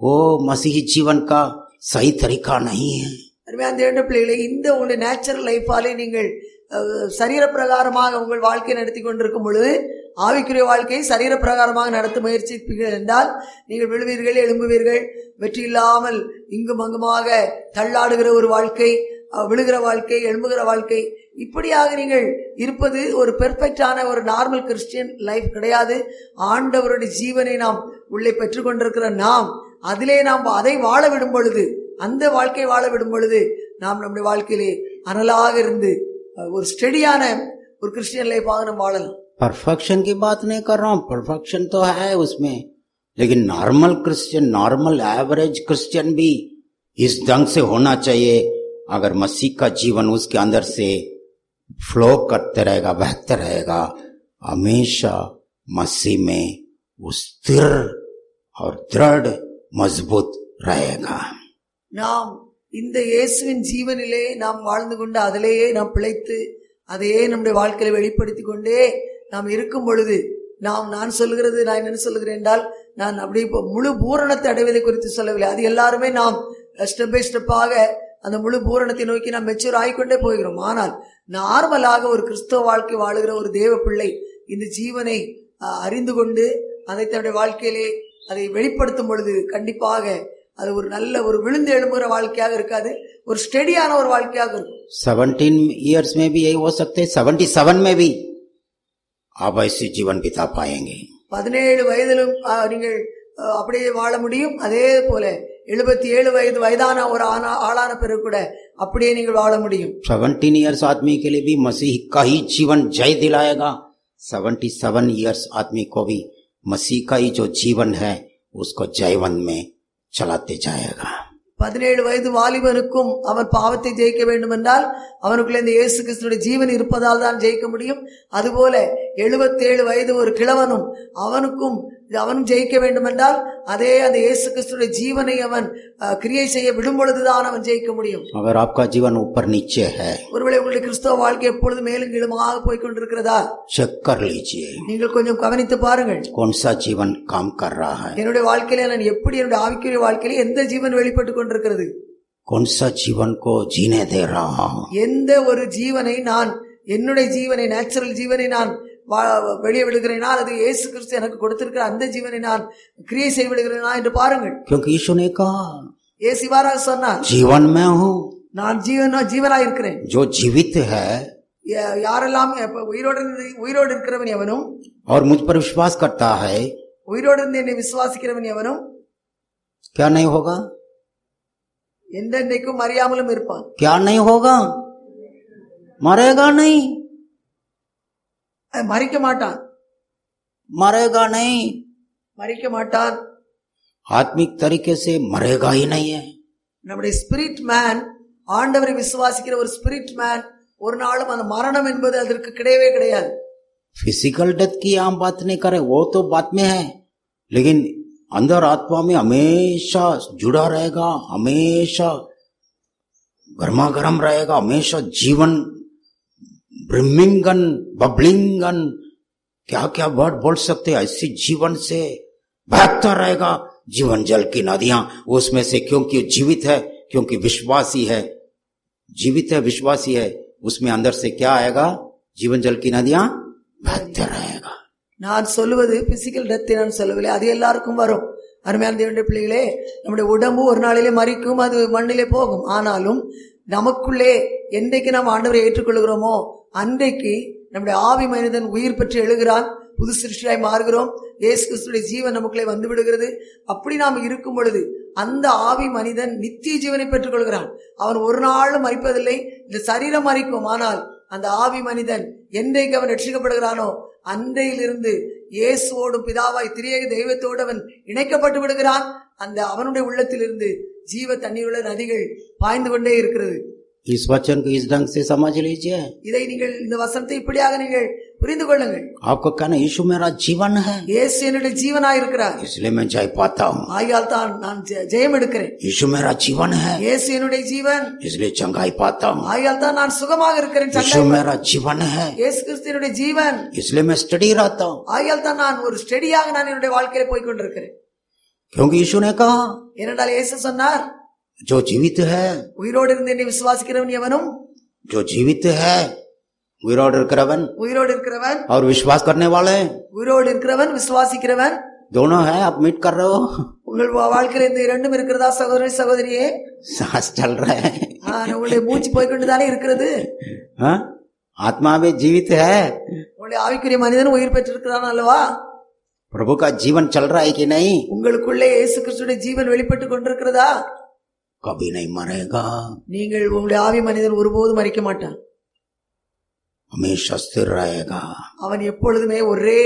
वो मसीही जीवन का सही तरीका नहीं है அருமையான தேவனுடைய பிள்ளைகளே இந்த உங்களுடைய நேச்சுரல் லைஃபாலே நீங்கள் அஹ், சரீர பிரகாரமாக உங்கள் வாழ்க்கை நடத்தி கொண்டிருக்கும் பொழுது ஆவிக்குரிய வாழ்க்கையை சரீர பிரகாரமாக நடத்த முயற்சிப்பீர்கள் என்றால் நீங்கள் விழுவீர்கள் எழும்புவீர்கள் வெற்றி இல்லாமல் இங்கும் அங்குமாக தள்ளாடுகிற ஒரு வாழ்க்கை அஹ், விழுகிற வாழ்க்கை எழும்புகிற வாழ்க்கை இப்படியாக நீங்கள் இருப்பது ஒரு பெர்ஃபெக்டான ஒரு நார்மல் கிறிஸ்டியன் லைஃப் கிடையாது ஆண்டவருடைய ஜீவனை நாம் உள்ளே பெற்றுக்கொண்டிருக்கிற நாம் அதிலே நாம் அதை வாழ விடும் பொழுது அந்த வாழ்க்கை வாழ விடும் பொழுது நாம் நம்முடைய வாழ்க்கையிலே அனலாக இருந்து அஹ், ஒரு ஸ்டெடியான ஒரு கிறிஸ்டியன் லைஃபாக நாம் வாழலாம் परफेक्शन की बात नहीं कर रहा हूं परफेक्शन तो है उसमें लेकिन normal Christian normal average Christian भी इस ढंग से होना चाहिए अगर मसीह का जीवन उसके अंदर से फ्लो करते रहेगा बहते रहेगा हमेशा मसीह में वो स्थिर और दृढ़ மஸ்பூத் ரயேகா நாம் இந்த இயேசுவின் ஜீவனிலே நாம் வாழ்ந்து கொண்டு அதிலேயே நாம் பிழைத்து அதையே நம்முடைய வாழ்க்கையில வெளிப்படுத்தி கொண்டே நாம் இருக்கும் பொழுது நாம் நான் சொல்கிறது நான் என்ன சொல்கிறேன் என்றால் நான் அப்படி இப்போ முழு பூரணத்தை அடைவதை குறித்து சொல்லவில்லை. அது எல்லாருமே நாம் ஸ்டெப் பை ஸ்டெப்பாக அந்த முழு பூரணத்தை நோக்கி நாம் மெச்சூர் ஆகிக்கொண்டே போகிறோம். ஆனால் நார்மலாக ஒரு கிறிஸ்தவ வாழ்க்கை வாழுகிற ஒரு தேவ பிள்ளை இந்த ஜீவனை அறிந்து கொண்டு அதை தன்னுடைய வாழ்க்கையிலே அதை வெளிப்படுத்தும் பொழுது கண்டிப்பாக அது ஒரு நல்ல ஒரு விழுந்து எழும்புகிற வாழ்க்கையாக இருக்காது ஒரு ஸ்டெடியான ஒரு வாழ்க்கையாக இருக்கும் सेवनटीन इयर्स में भी यही हो सकते हैं सेवेंटी सेवन में भी आप ऐसे जीवन बिता पाएंगे பதினேழு வயதிலும் அஹ், நீங்கள் அஹ், அப்படியே வாழ முடியும் அதே போல எழுபத்தி ஏழு வயது வயதான ஒரு ஆனா ஆளான பிறகு கூட அப்படியே நீங்கள் வாழ முடியும் सेवनटीन इयर्स आदमी के लिए भी मसीह का ही जीवन जय दिलाएगा सेवेंटी सेवन इयर्स आदमी को भी मसीह का ही जो जीवन है उसको जयवन में चलाते जाएगा பதினேழு வயது வாலிபனுக்கும் அவன் பாவத்தை ஜெயிக்க வேண்டும் என்றால் அவனுக்குள்ள இந்த இயேசு கிறிஸ்துடைய ஜீவன் இருப்பதால் தான் ஜெயிக்க முடியும் அதுபோல எழுபத்தேழு வயது ஒரு கிழவனும் அவனுக்கும் இது அவனும் ஜெயிக்க வேண்டும் என்றால் அதே அந்த இயேசு கிறிஸ்துடைய ஜீவனை அவன் கிரியை செய்ய விடும் பொழுதுதான் அவன் ஜெயிக்க முடியும். அவர் ஆப்கா ஜீவன் உப்பர் நிச்சய ஒருவேளை உங்களுடைய கிறிஸ்தவ வாழ்க்கை எப்பொழுதும் மேலும் கீழமாக போய் கொண்டிருக்கிறதா? செக்கர் நீங்கள் கொஞ்சம் கவனித்து பாருங்கள். கொன்சா ஜீவன் காம் கர்றாக என்னுடைய வாழ்க்கையில நான் எப்படி என்னுடைய ஆவிக்குரிய வாழ்க்கையில எந்த ஜீவன் வெளிப்பட்டு கொண்டிருக்கிறது? கொன்சா ஜீவன் கோ ஜீனே தேரா எந்த ஒரு ஜீவனை நான் என்னுடைய ஜீவனை நேச்சுரல் ஜீவனை நான் வா- வெளியே விடுகிறேனா அது இயேசு கிறிஸ்து எனக்கு கொடுத்திருக்கிற அந்த ஜீவனை நான் கிரியை செய்ய விடுகிறேனா என்று பாருங்கள் क्योंकि यीशु ने कहा ஏசு இவ்வாறாக சொன்னார் जीवन में हूं நான் ஜீவனா ஜீவனா இருக்கிறேன் जो जीवित है யா- யாரெல்லாம் இப்ப உயிரோடு இருந்து- உயிரோடு இருக்கிறவன் எவனும் और मुझ पर विश्वास करता है உயிரோடு இருந்து என்னை விசுவாசிக்கிறவன் எவனும் क्या नहीं होगा எந்தெந்தைக்கும் அறியாமலும் இருப்பான் क्या नहीं होगा मरेगा नहीं அது மறிக்க மாட்டான் मरेगा नहीं மறிக்க மாட்டான் आत्मिक तरीके से मरेगा ही नहीं है நம்முடைய ஸ்பிரிட் மேன் ஆண்டவரை விசுவாசிக்கிற ஒரு ஸ்பிரிட் மேன் ஒரு நாளும் அந்த மரணம் என்பது அதற்கு கிடையவே கிடையாது फिजिकल डेथ की आम बात नहीं करे वो तो बात में है लेकिन अंदर आत्मा में हमेशा जुड़ा रहेगा हमेशा गर्मा गर्म रहेगा हमेशा जीवन ब्रिमिंगन बबलिंगन क्या क्या वर्ड बोल सकते हैं ऐसी जीवन से बहता रहेगा जीवन जल की नदियां उसमें से क्योंकि वो जीवित है क्योंकि विश्वासी है जीवित है विश्वासी है उसमें अंदर से क्या आएगा जीवन जल की नदियां बहते रहेगा நான் சொல்லுவது பிசிக்கல் டெத் நான் சொல்லவில்லை அது எல்லாருக்கும் வரும் அருமையான தேவனுடைய பிள்ளைகளே நம்முடைய உடம்பு ஒரு நாளிலே மறிக்கும் அது மண்ணிலே போகும் ஆனாலும் நமக்குள்ளே என்றைக்கு நாம் ஆண்டவரை ஏற்றுக்கொள்கிறோமோ அன்றைக்கு நம்முடைய ஆவி மனிதன் உயிர் பெற்று எழுகிறான் புது சிருஷ்டியாய் மாறுகிறோம் இயேசு கிறிஸ்துடைய ஜீவன் நமக்குள்ளே வந்து விடுகிறது அப்படி நாம் இருக்கும் பொழுது அந்த ஆவி மனிதன் நித்திய ஜீவனை பெற்றுக் கொள்கிறான் அவன் ஒரு நாளும் மறிப்பதில்லை இந்த சரீரம் மறிக்கும் ஆனால் அந்த ஆவி மனிதன் என்றைக்கு அவன் ரட்சிக்கப்படுகிறானோ அன்றையிலிருந்து இயேசுவோடும் பிதாவாய் திரியேக தெய்வத்தோடு அவன் இணைக்கப்பட்டு விடுகிறான். அந்த அவனுடைய உள்ளத்திலிருந்து ஜீவ தண்ணீருள்ள நதிகள் பாய்ந்து கொண்டே இருக்கிறது इस वचन को इस ढंग से समझ लीजिए இதை நீங்கள் இந்த வசனத்தை இப்படியாக நீங்கள் புரிந்து கொள்ளுங்கள் आपको कहना यीशु मेरा जीवन है இயேசு என்னுடைய ஜீவனாய் இருக்கிறார் इसलिए मैं जय पाता हूँ ஆகையால் தான் நான் ஜெ- ஜெயம் எடுக்கிறேன் यीशु मेरा जीवन है இயேசு என்னுடைய ஜீவன் इसलिए चंगाई पाता हूँ ஆகையால் தான் நான் சுகமாக இருக்கிறேன் यीशु சண்டை मेरा जीवन है இயேசு கிறிஸ்து என்னுடைய ஜீவன் इसलिए मैं स्टडी रहता हूँ ஆகையால் தான் நான் ஒரு ஸ்டெடியாக நான் என்னுடைய வாழ்க்கையில போய் கொண்டிருக்கிறேன் क्योंकि यीशु ने कहा ஏனென்றால் இயேசு சொன்னார் जो जीवित है உயிரோடு இருந்து என்னை விசுவாசிக்கிறவன் எவனும் जो जीवित है विरोध இருக்கிறவன் உயிரோடு இருக்கிறவன் और विश्वास करने वाले உயிரோடு இருக்கிறவன் விசுவாசிக்கிறவன் दोनों है आप मीट कर रहे हो உங்கள் வா- வாழ்க்கையில இந்த இரண்டும் இருக்கிறதா சகோதரி சகோதரியே सांस चल रहा है ஆ, உங்களுடைய மூச்சு போய்கொண்டுதானே இருக்கிறது हाँ? आत्मा में जीवित है உங்களுடைய ஆவிக்குரிய மனிதன் உயிர் பெற்றிருக்கிறான் அல்லவா प्रभु का जीवन चल रहा है कि नहीं உங்களுக்குள்ளே இயேசு கிறிஸ்துடைய ஜீவன் வெளிப்பட்டு கொண்டிருக்கிறதா कभी नहीं मरेगा நீங்கள் உங்களுடைய ஆவி மனிதன் ஒருபோதும் மறிக்க மாட்டான் हमेशा स्थिर रहेगा அவன் எப்பொழுதுமே ஒரே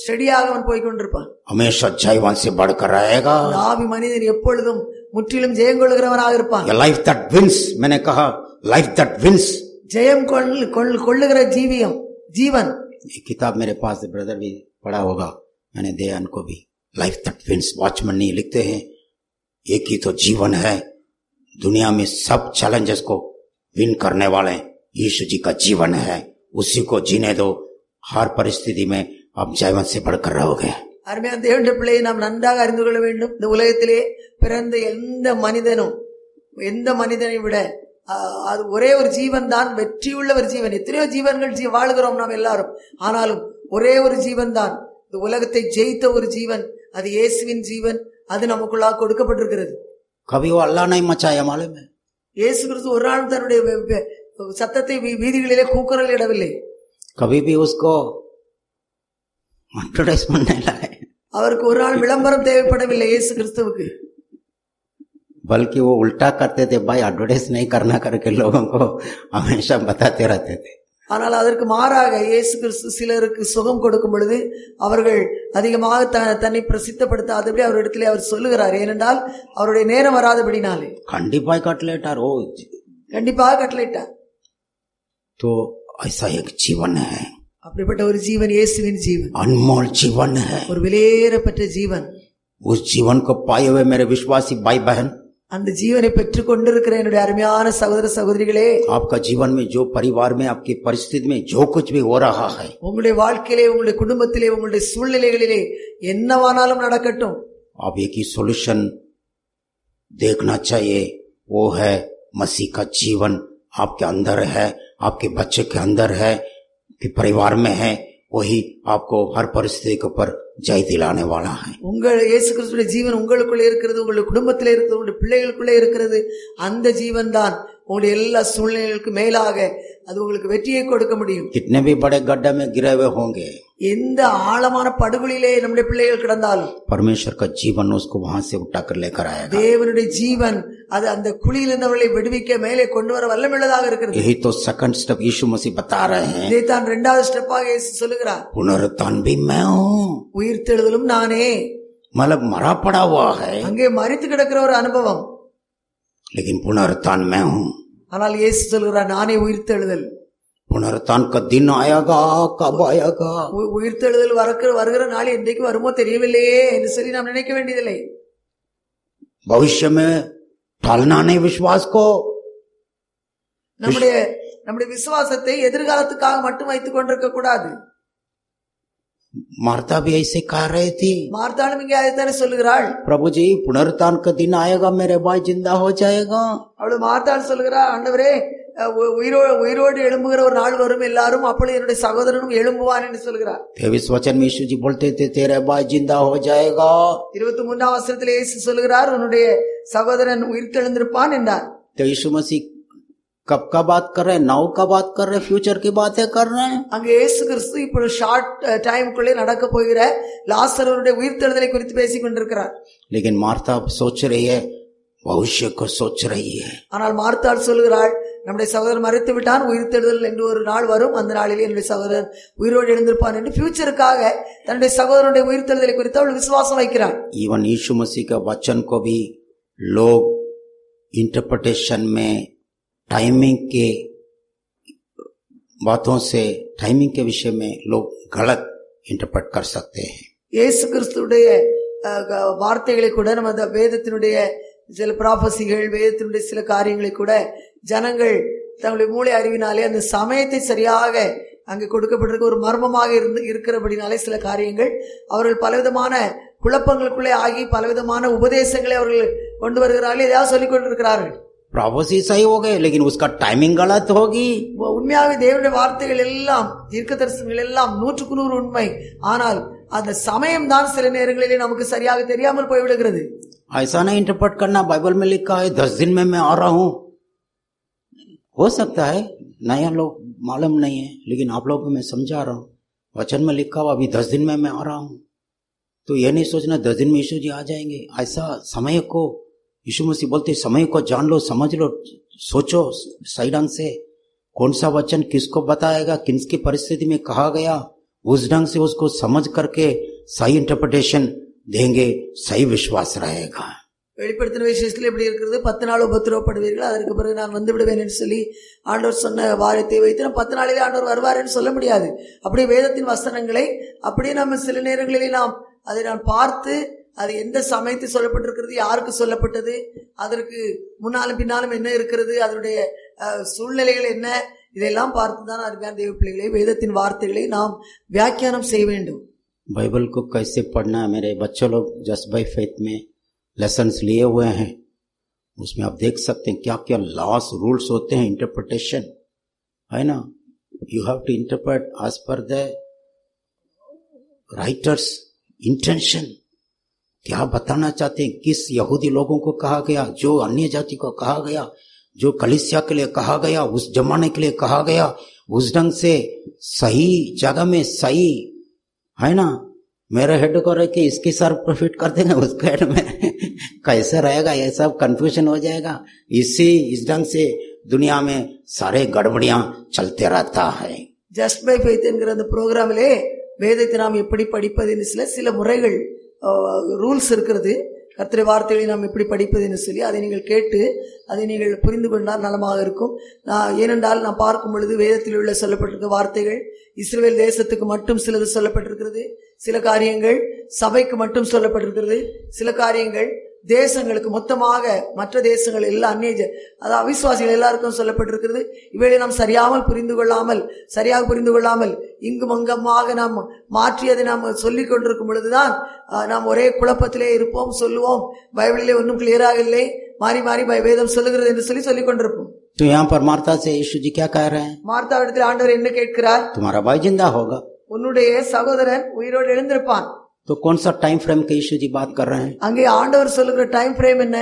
ஸ்டெடியாக அவன் போய் கொண்டிருப்பான் हमेशा जयवान से बढ़कर रहेगा அந்த ஆவி மனிதன் எப்பொழுதும் முற்றிலும் ஜெயம் கொள்ளுகிறவனாக இருப்பான் ये लाइफ दैट विंस मैंने कहा लाइफ दैट विंस ஜெயம் கொள் கொள்- கொள்ளுகிற ஜீவியம் ஜீவன் ये किताब मेरे पास ब्रदर भी पढ़ा होगा मैंने दयान को भी लाइफ दैट विंस वॉचमैन नहीं लिखते हैं एक ही तो जीवन है दुनिया में सब चैलेंजेस को विन करने वाले यीशु जी का जीवन है उसी को जीने दो हर परिस्थिति में आप जीवन से बढ़कर रहोगे அருமையான தேவனுடைய பிள்ளையை நாம் நன்றாக அறிந்து கொள்ள வேண்டும் இந்த உலகத்திலே பிறந்த எந்த மனிதனும் எந்த மனிதனை விட ஆஹ், அது ஒரே ஒரு ஜீவன் தான் வெற்றியுள்ள ஒரு ஜீவன் எத்தனையோ ஜீவன்கள் ஜீ வாழுகிறோம் நாம் எல்லாரும் ஆனாலும் ஒரே ஒரு ஜீவன் தான் இந்த உலகத்தை ஜெயித்த ஒரு ஜீவன் அது இயேசுவின் ஜீவன் அது நமக்குள்ளாக கொடுக்கப்பட்டிருக்கிறது कभी वो अल्लाह नहीं मचाया मालूम है இயேசு கிறிஸ்து ஒரு நாள் தன்னுடைய வெ- வெ- சத்தத்தை வீ- வீதிகளிலே கூக்குரல் இடவில்லை कभी भी उसको एडवर्टाइजमेंट नहीं लाए அவருக்கு ஒரு நாள் விளம்பரம் தேவைப்படவில்லை இயேசு கிறிஸ்துவுக்கு बल्कि वो उल्टा करते थे भाई एडवर्टाइज नहीं करना करके लोगों को हमेशा बताते रहते थे ஆனால் அதற்கு மாறாக இயேசு கிறிஸ்து சிலருக்கு சுகம் கொடுக்கும் பொழுது அவர்கள் அதிகமாக த- தன்னை பிரசித்தப்படுத்தாதபடி அவரிடத்திலே அவர் சொல்லுகிறார் ஏனென்றால் அவருடைய நேரம் வராதபடினாலே खंडीपाई कटलेट और वो கண்டிப்பாக கட்டளையிட்டார் तो ऐसा एक जीवन है அப்படிப்பட்ட ஒரு ஜீவன் இயேசுவின் ஜீவன் अनमोल जीवन है ஒரு விலையேறப்பட்ட ஜீவன் उस जीवन को पाए हुए मेरे विश्वासी भाई बहन அந்த ஜீவனை பெற்றுக் கொண்டிருக்கிற என்னுடைய அருமையான சகோதர சகோதரிகளே आपका जीवन में जो परिवार में आपकी परिस्थिति में जो कुछ भी हो रहा है உங்களுடைய வாழ்க்கையிலே உங்களுடைய குடும்பத்திலே உங்களுடைய சூழ்நிலைகளிலே என்னவானாலும் நடக்கட்டும் आप एक ही सॉल्यूशन देखना चाहिए वो है मसीह का जीवन आपके अंदर है आपके बच्चे के अंदर है कि परिवार में है वही आपको हर परिस्थिति के ऊपर जय दिलाने वाला है உங்கள் இயேசு கிறிஸ்துடைய ஜீவன் உங்களுக்குள்ளே இருக்கிறது உங்களுடைய குடும்பத்திலே இருக்கிறது உங்களுடைய பிள்ளைகளுக்குள்ளே இருக்கிறது அந்த ஜீவன் தான் உங்களுடைய எல்லா சூழ்நிலைகளுக்கும் மேலாக அது உங்களுக்கு வெற்றியை கொடுக்க முடியும் कितने भी बड़े गड्ढे में गिरे हुए होंगे எந்த ஆழமான படுகொலியிலே நம்முடைய பிள்ளைகள் கிடந்தாலும் परमेश्वर का जीवन उसको वहां से उठा कर लेकर आएगा தேவனுடைய ஜீவன் அது அந்த குழியிலிருந்து அவர்களை விடுவிக்க மேலே கொண்டு வர வல்லமுள்ளதாக இருக்கிறது यही तो सेकंड स्टेप यीशु मसीह बता रहे हैं இதைத்தான் இரண்டாவது ஸ்டெப்பாக இயேசு சொல்லுகிறார் पुनरुत्थान भी मैं हूँ உயிர்த்தெழுதலும் நானே. மல மரப்படாவாக அங்கே மறித்து கிடக்கிற ஒரு அனுபவம். லேக்கின் புனருத்தான் மே ஆனால் இயேசு சொல்கிறார் நானே உயிர்த்தெழுதல். புனருத்தான் கத்தின் ஆயாகா கப் ஆயாகா உயிர்த்தெழுதல் வரக்கிற வருகிற நாள் என்றைக்கு வருமோ தெரியவில்லையே என்று சொல்லி நாம் நினைக்க வேண்டியதில்லை. பவிஷ்யமே நானே விஸ்வாஸ்கோ நம்முடைய நம்முடைய விசுவாசத்தை எதிர்காலத்துக்காக மட்டும் வைத்துக் கொண்டிருக்க கூடாது. मार्ता भी ऐसे कह रही थी மார்த்தாளும் இங்கே அதைத்தானே சொல்லுகிறாள் प्रभु जी पुनरुत्थान का दिन आएगा मेरे भाई जिंदा हो जाएगा அவள் மார்த்தாள் சொல்லுகிறாள் ஆண்டவரே அஹ், உ- உயிரோ உயிரோடு எழும்புகிற ஒரு நாள் வரும் எல்லாரும் அப்பொழுது என்னுடைய சகோதரனும் எழும்புவான் என்று சொல்கிறார் तेईस वचन में यीशु जी बोलते थे तेरे भाई जिंदा हो जाएगा இருபத்தி மூன்றாம் வசனத்தில் இயேசு சொல்லுகிறார் உன்னுடைய சகோதரன் உயிர்த்தெழுந்திருப்பான் என்றார் तो यीशु मसीह कब का बात कर रहे हैं नाउ का बात कर रहे हैं फ्यूचर की बातें कर रहे हैं அங்கே இயேசு கிறிஸ்து இப்பொழுது ஷார்ட் டைமுக்குள்ளே நடக்க போகிற லாசருடைய உயிர்த்தெழுதலை குறித்து பேசிக் கொண்டிருக்கிறார் लेकिन मार्ता सोच रही है भविष्य को सोच रही है ஆனால் மார்த்தாள் சொல்லுகிறாள் நம்முடைய சகோதரன் மறைத்து விட்டான் உயிர்த்தெழுதல் என்று ஒரு நாள் வரும் அந்த நாளிலே என்னுடைய சகோதரன் உயிரோடு எழுந்திருப்பான் என்று ஃபியூச்சருக்காக தன்னுடைய சகோதரனுடைய உயிர்த்தெழுதலை குறித்து அவள் விசுவாசம் வைக்கிறாள் इवन यीशु मसीह के वचन को भी लोग इंटरप्रिटेशन में टाइमिंग के बातों से टाइमिंग के विषय में लोग गलत इंटरप्रेट कर सकते हैं இயேசு கிறிஸ்துடைய அஹ், க- வார்த்தைகளை கூட நம்ம அந்த வேதத்தினுடைய சில ப்ராபசிகள் வேதத்தினுடைய சில காரியங்களை கூட ஜனங்கள் தங்களுடைய மூளை அறிவினாலே அந்த சமயத்தை சரியாக அங்கே கொடுக்கப்பட்டிருக்க ஒரு மர்மமாக இருந்து இருக்கிறபடினாலே சில காரியங்கள் அவர்கள் பலவிதமான குழப்பங்களுக்குள்ளே ஆகி பலவிதமான உபதேசங்களை அவர்கள் கொண்டு வருகிறார்கள் ஏதாவது சொல்லிக் கொண்டிருக்கிறார்கள் प्रॉफेसी सही हो गए लेकिन उसका टाइमिंग गलत होगी உ- உண்மையாகவே தேவனுடைய வார்த்தைகள் எல்லாம் தீர்க்க தரிசனங்கள் எல்லாம் நூற்றுக்கு நூறு உண்மை ஆனால் அந்த சமயம் தான் சில நேரங்களிலே நமக்கு சரியாக தெரியாமல் போய்விடுகிறது ऐसा नहीं इंटरप्रेट करना बाइबल में लिखा है दस दिन में मैं आ रहा हूं हो सकता है नया लोग मालूम नहीं है लेकिन आप लोगों को मैं समझा रहा हूं वचन में लिखा हुआ अभी दस दिन में मैं आ रहा हूं तो यह नहीं सोचना दस दिन में यीशु जी आ जाएंगे ऐसा समय को यीशु मसीह बोलते समय को जान लो समझ लो सोचो सही ढंग से कौन सा वचन किसको बताएगा किसकी परिस्थिति में कहा गया उस ढंग से उसको समझ करके सही इंटरप्रिटेशन देंगे सही विश्वास रहेगा வெளிப்படுத்தின விசேஷத்தில் எப்படி இருக்கிறது பத்து நாள் உபத்திரவப்படுவீர்கள் அதற்கு பிறகு நான் வந்து விடுவேன் என்று சொல்லி ஆண்டவர் சொன்ன வாரத்தை வைத்து நம்ம பத்து நாளிலே ஆண்டவர் வருவார் என்று சொல்ல முடியாது அப்படியே வேதத்தின் வசனங்களை அப்படியே நம்ம சில நேரங்களிலே நாம் அதை நான் பார்த்து அது எந்த சமயத்தில் சொல்லப்பட்டிருக்கிறது யாருக்கு சொல்லப்பட்டது அதற்கு முன்னாலும் பின்னாலும் என்ன இருக்கிறது அதனுடைய அஹ், சூழ்நிலைகள் என்ன இதையெல்லாம் பார்த்து தான் அருமையான தேவ பிள்ளைகளை வேதத்தின் வார்த்தைகளை நாம் வியாக்கியானம் செய்ய வேண்டும் बाइबल को कैसे पढ़ना है मेरे बच्चों लोग जस्ट बाई फेथ में लेसन्स लिए हुए हैं उसमें आप देख सकते हैं क्या क्या लॉस रूल्स होते हैं इंटरप्रिटेशन है ना you have to interpret as per the writer's intention क्या बताना चाहते हैं किस यहूदी लोगों को कहा गया जो अन्य जाति को कहा गया जो कलिसिया के लिए कहा गया उस जमाने के लिए कहा गया उस ढंग से सही जगह में सही है ना मेरे हेड को रख के इसकी सर प्रॉफिट कर देंगे उसके हेड में कैसे रहेगा ये सब कंफ्यूजन हो जाएगा इसी इस ढंग से दुनिया में सारे गड़बड़ियां चलते रहता है ஜஸ்ட் பை ஃபெய்த் என்கிற அந்த ப்ரோக்ராமிலே வேதத்தை நாம் எப்படி படிப்பதுன்னு சில சில முறைகள் ரூல்ஸ் இருக்கிறது. கர்த்தரை வார்த்தைகளை நாம் எப்படி படிப்பதுன்னு சொல்லி அதை நீங்கள் கேட்டு அதை நீங்கள் புரிந்து கொண்டால் நலமாக இருக்கும். நான் ஏனென்றால் நான் பார்க்கும் பொழுது வேதத்தில் உள்ள சொல்லப்பட்டிருக்க வார்த்தைகள் இஸ்ரேல் தேசத்துக்கு மட்டும் சிலது சொல்லப்பட்டிருக்கிறது. சில காரியங்கள் சபைக்கு மட்டும் சொல்லப்பட்டிருக்கிறது. சில காரியங்கள் தேசங்களுக்கு மொத்தமாக மற்ற தேசங்கள் எல்லா அந்நிய ஜ- அதாவது அவிசுவாசிகள் எல்லாருக்கும் சொல்லப்பட்டிருக்கிறது இவைகளை நாம் சரியாமல் புரிந்து கொள்ளாமல் சரியாக புரிந்து கொள்ளாமல் இங்கும் அங்கமாக நாம் மாற்றியதை நாம் சொல்லிக் கொண்டிருக்கும் பொழுதுதான் ஆஹ், நாம் ஒரே குழப்பத்திலே இருப்போம் சொல்லுவோம் பைபிளிலே ஒன்றும் கிளியராக இல்லை மாறி மாறி பை- வேதம் சொல்லுகிறது என்று சொல்லி சொல்லிக் கொண்டிருப்போம் तो यहाँ पर मार्ता से यीशु जी क्या कह रहे हैं மார்த்தாவிடத்தில் ஆண்டவர் என்ன கேட்கிறார் तुम्हारा भाई जिंदा होगा உன்னுடைய சகோதரன் உயிரோடு எழுந்திருப்பான் तो कौन सा टाइम फ्रेम के यीशु जी बात कर रहे हैं அங்கே ஆண்டவர் சொல்லுகிற டைம் फ्रेम என்ன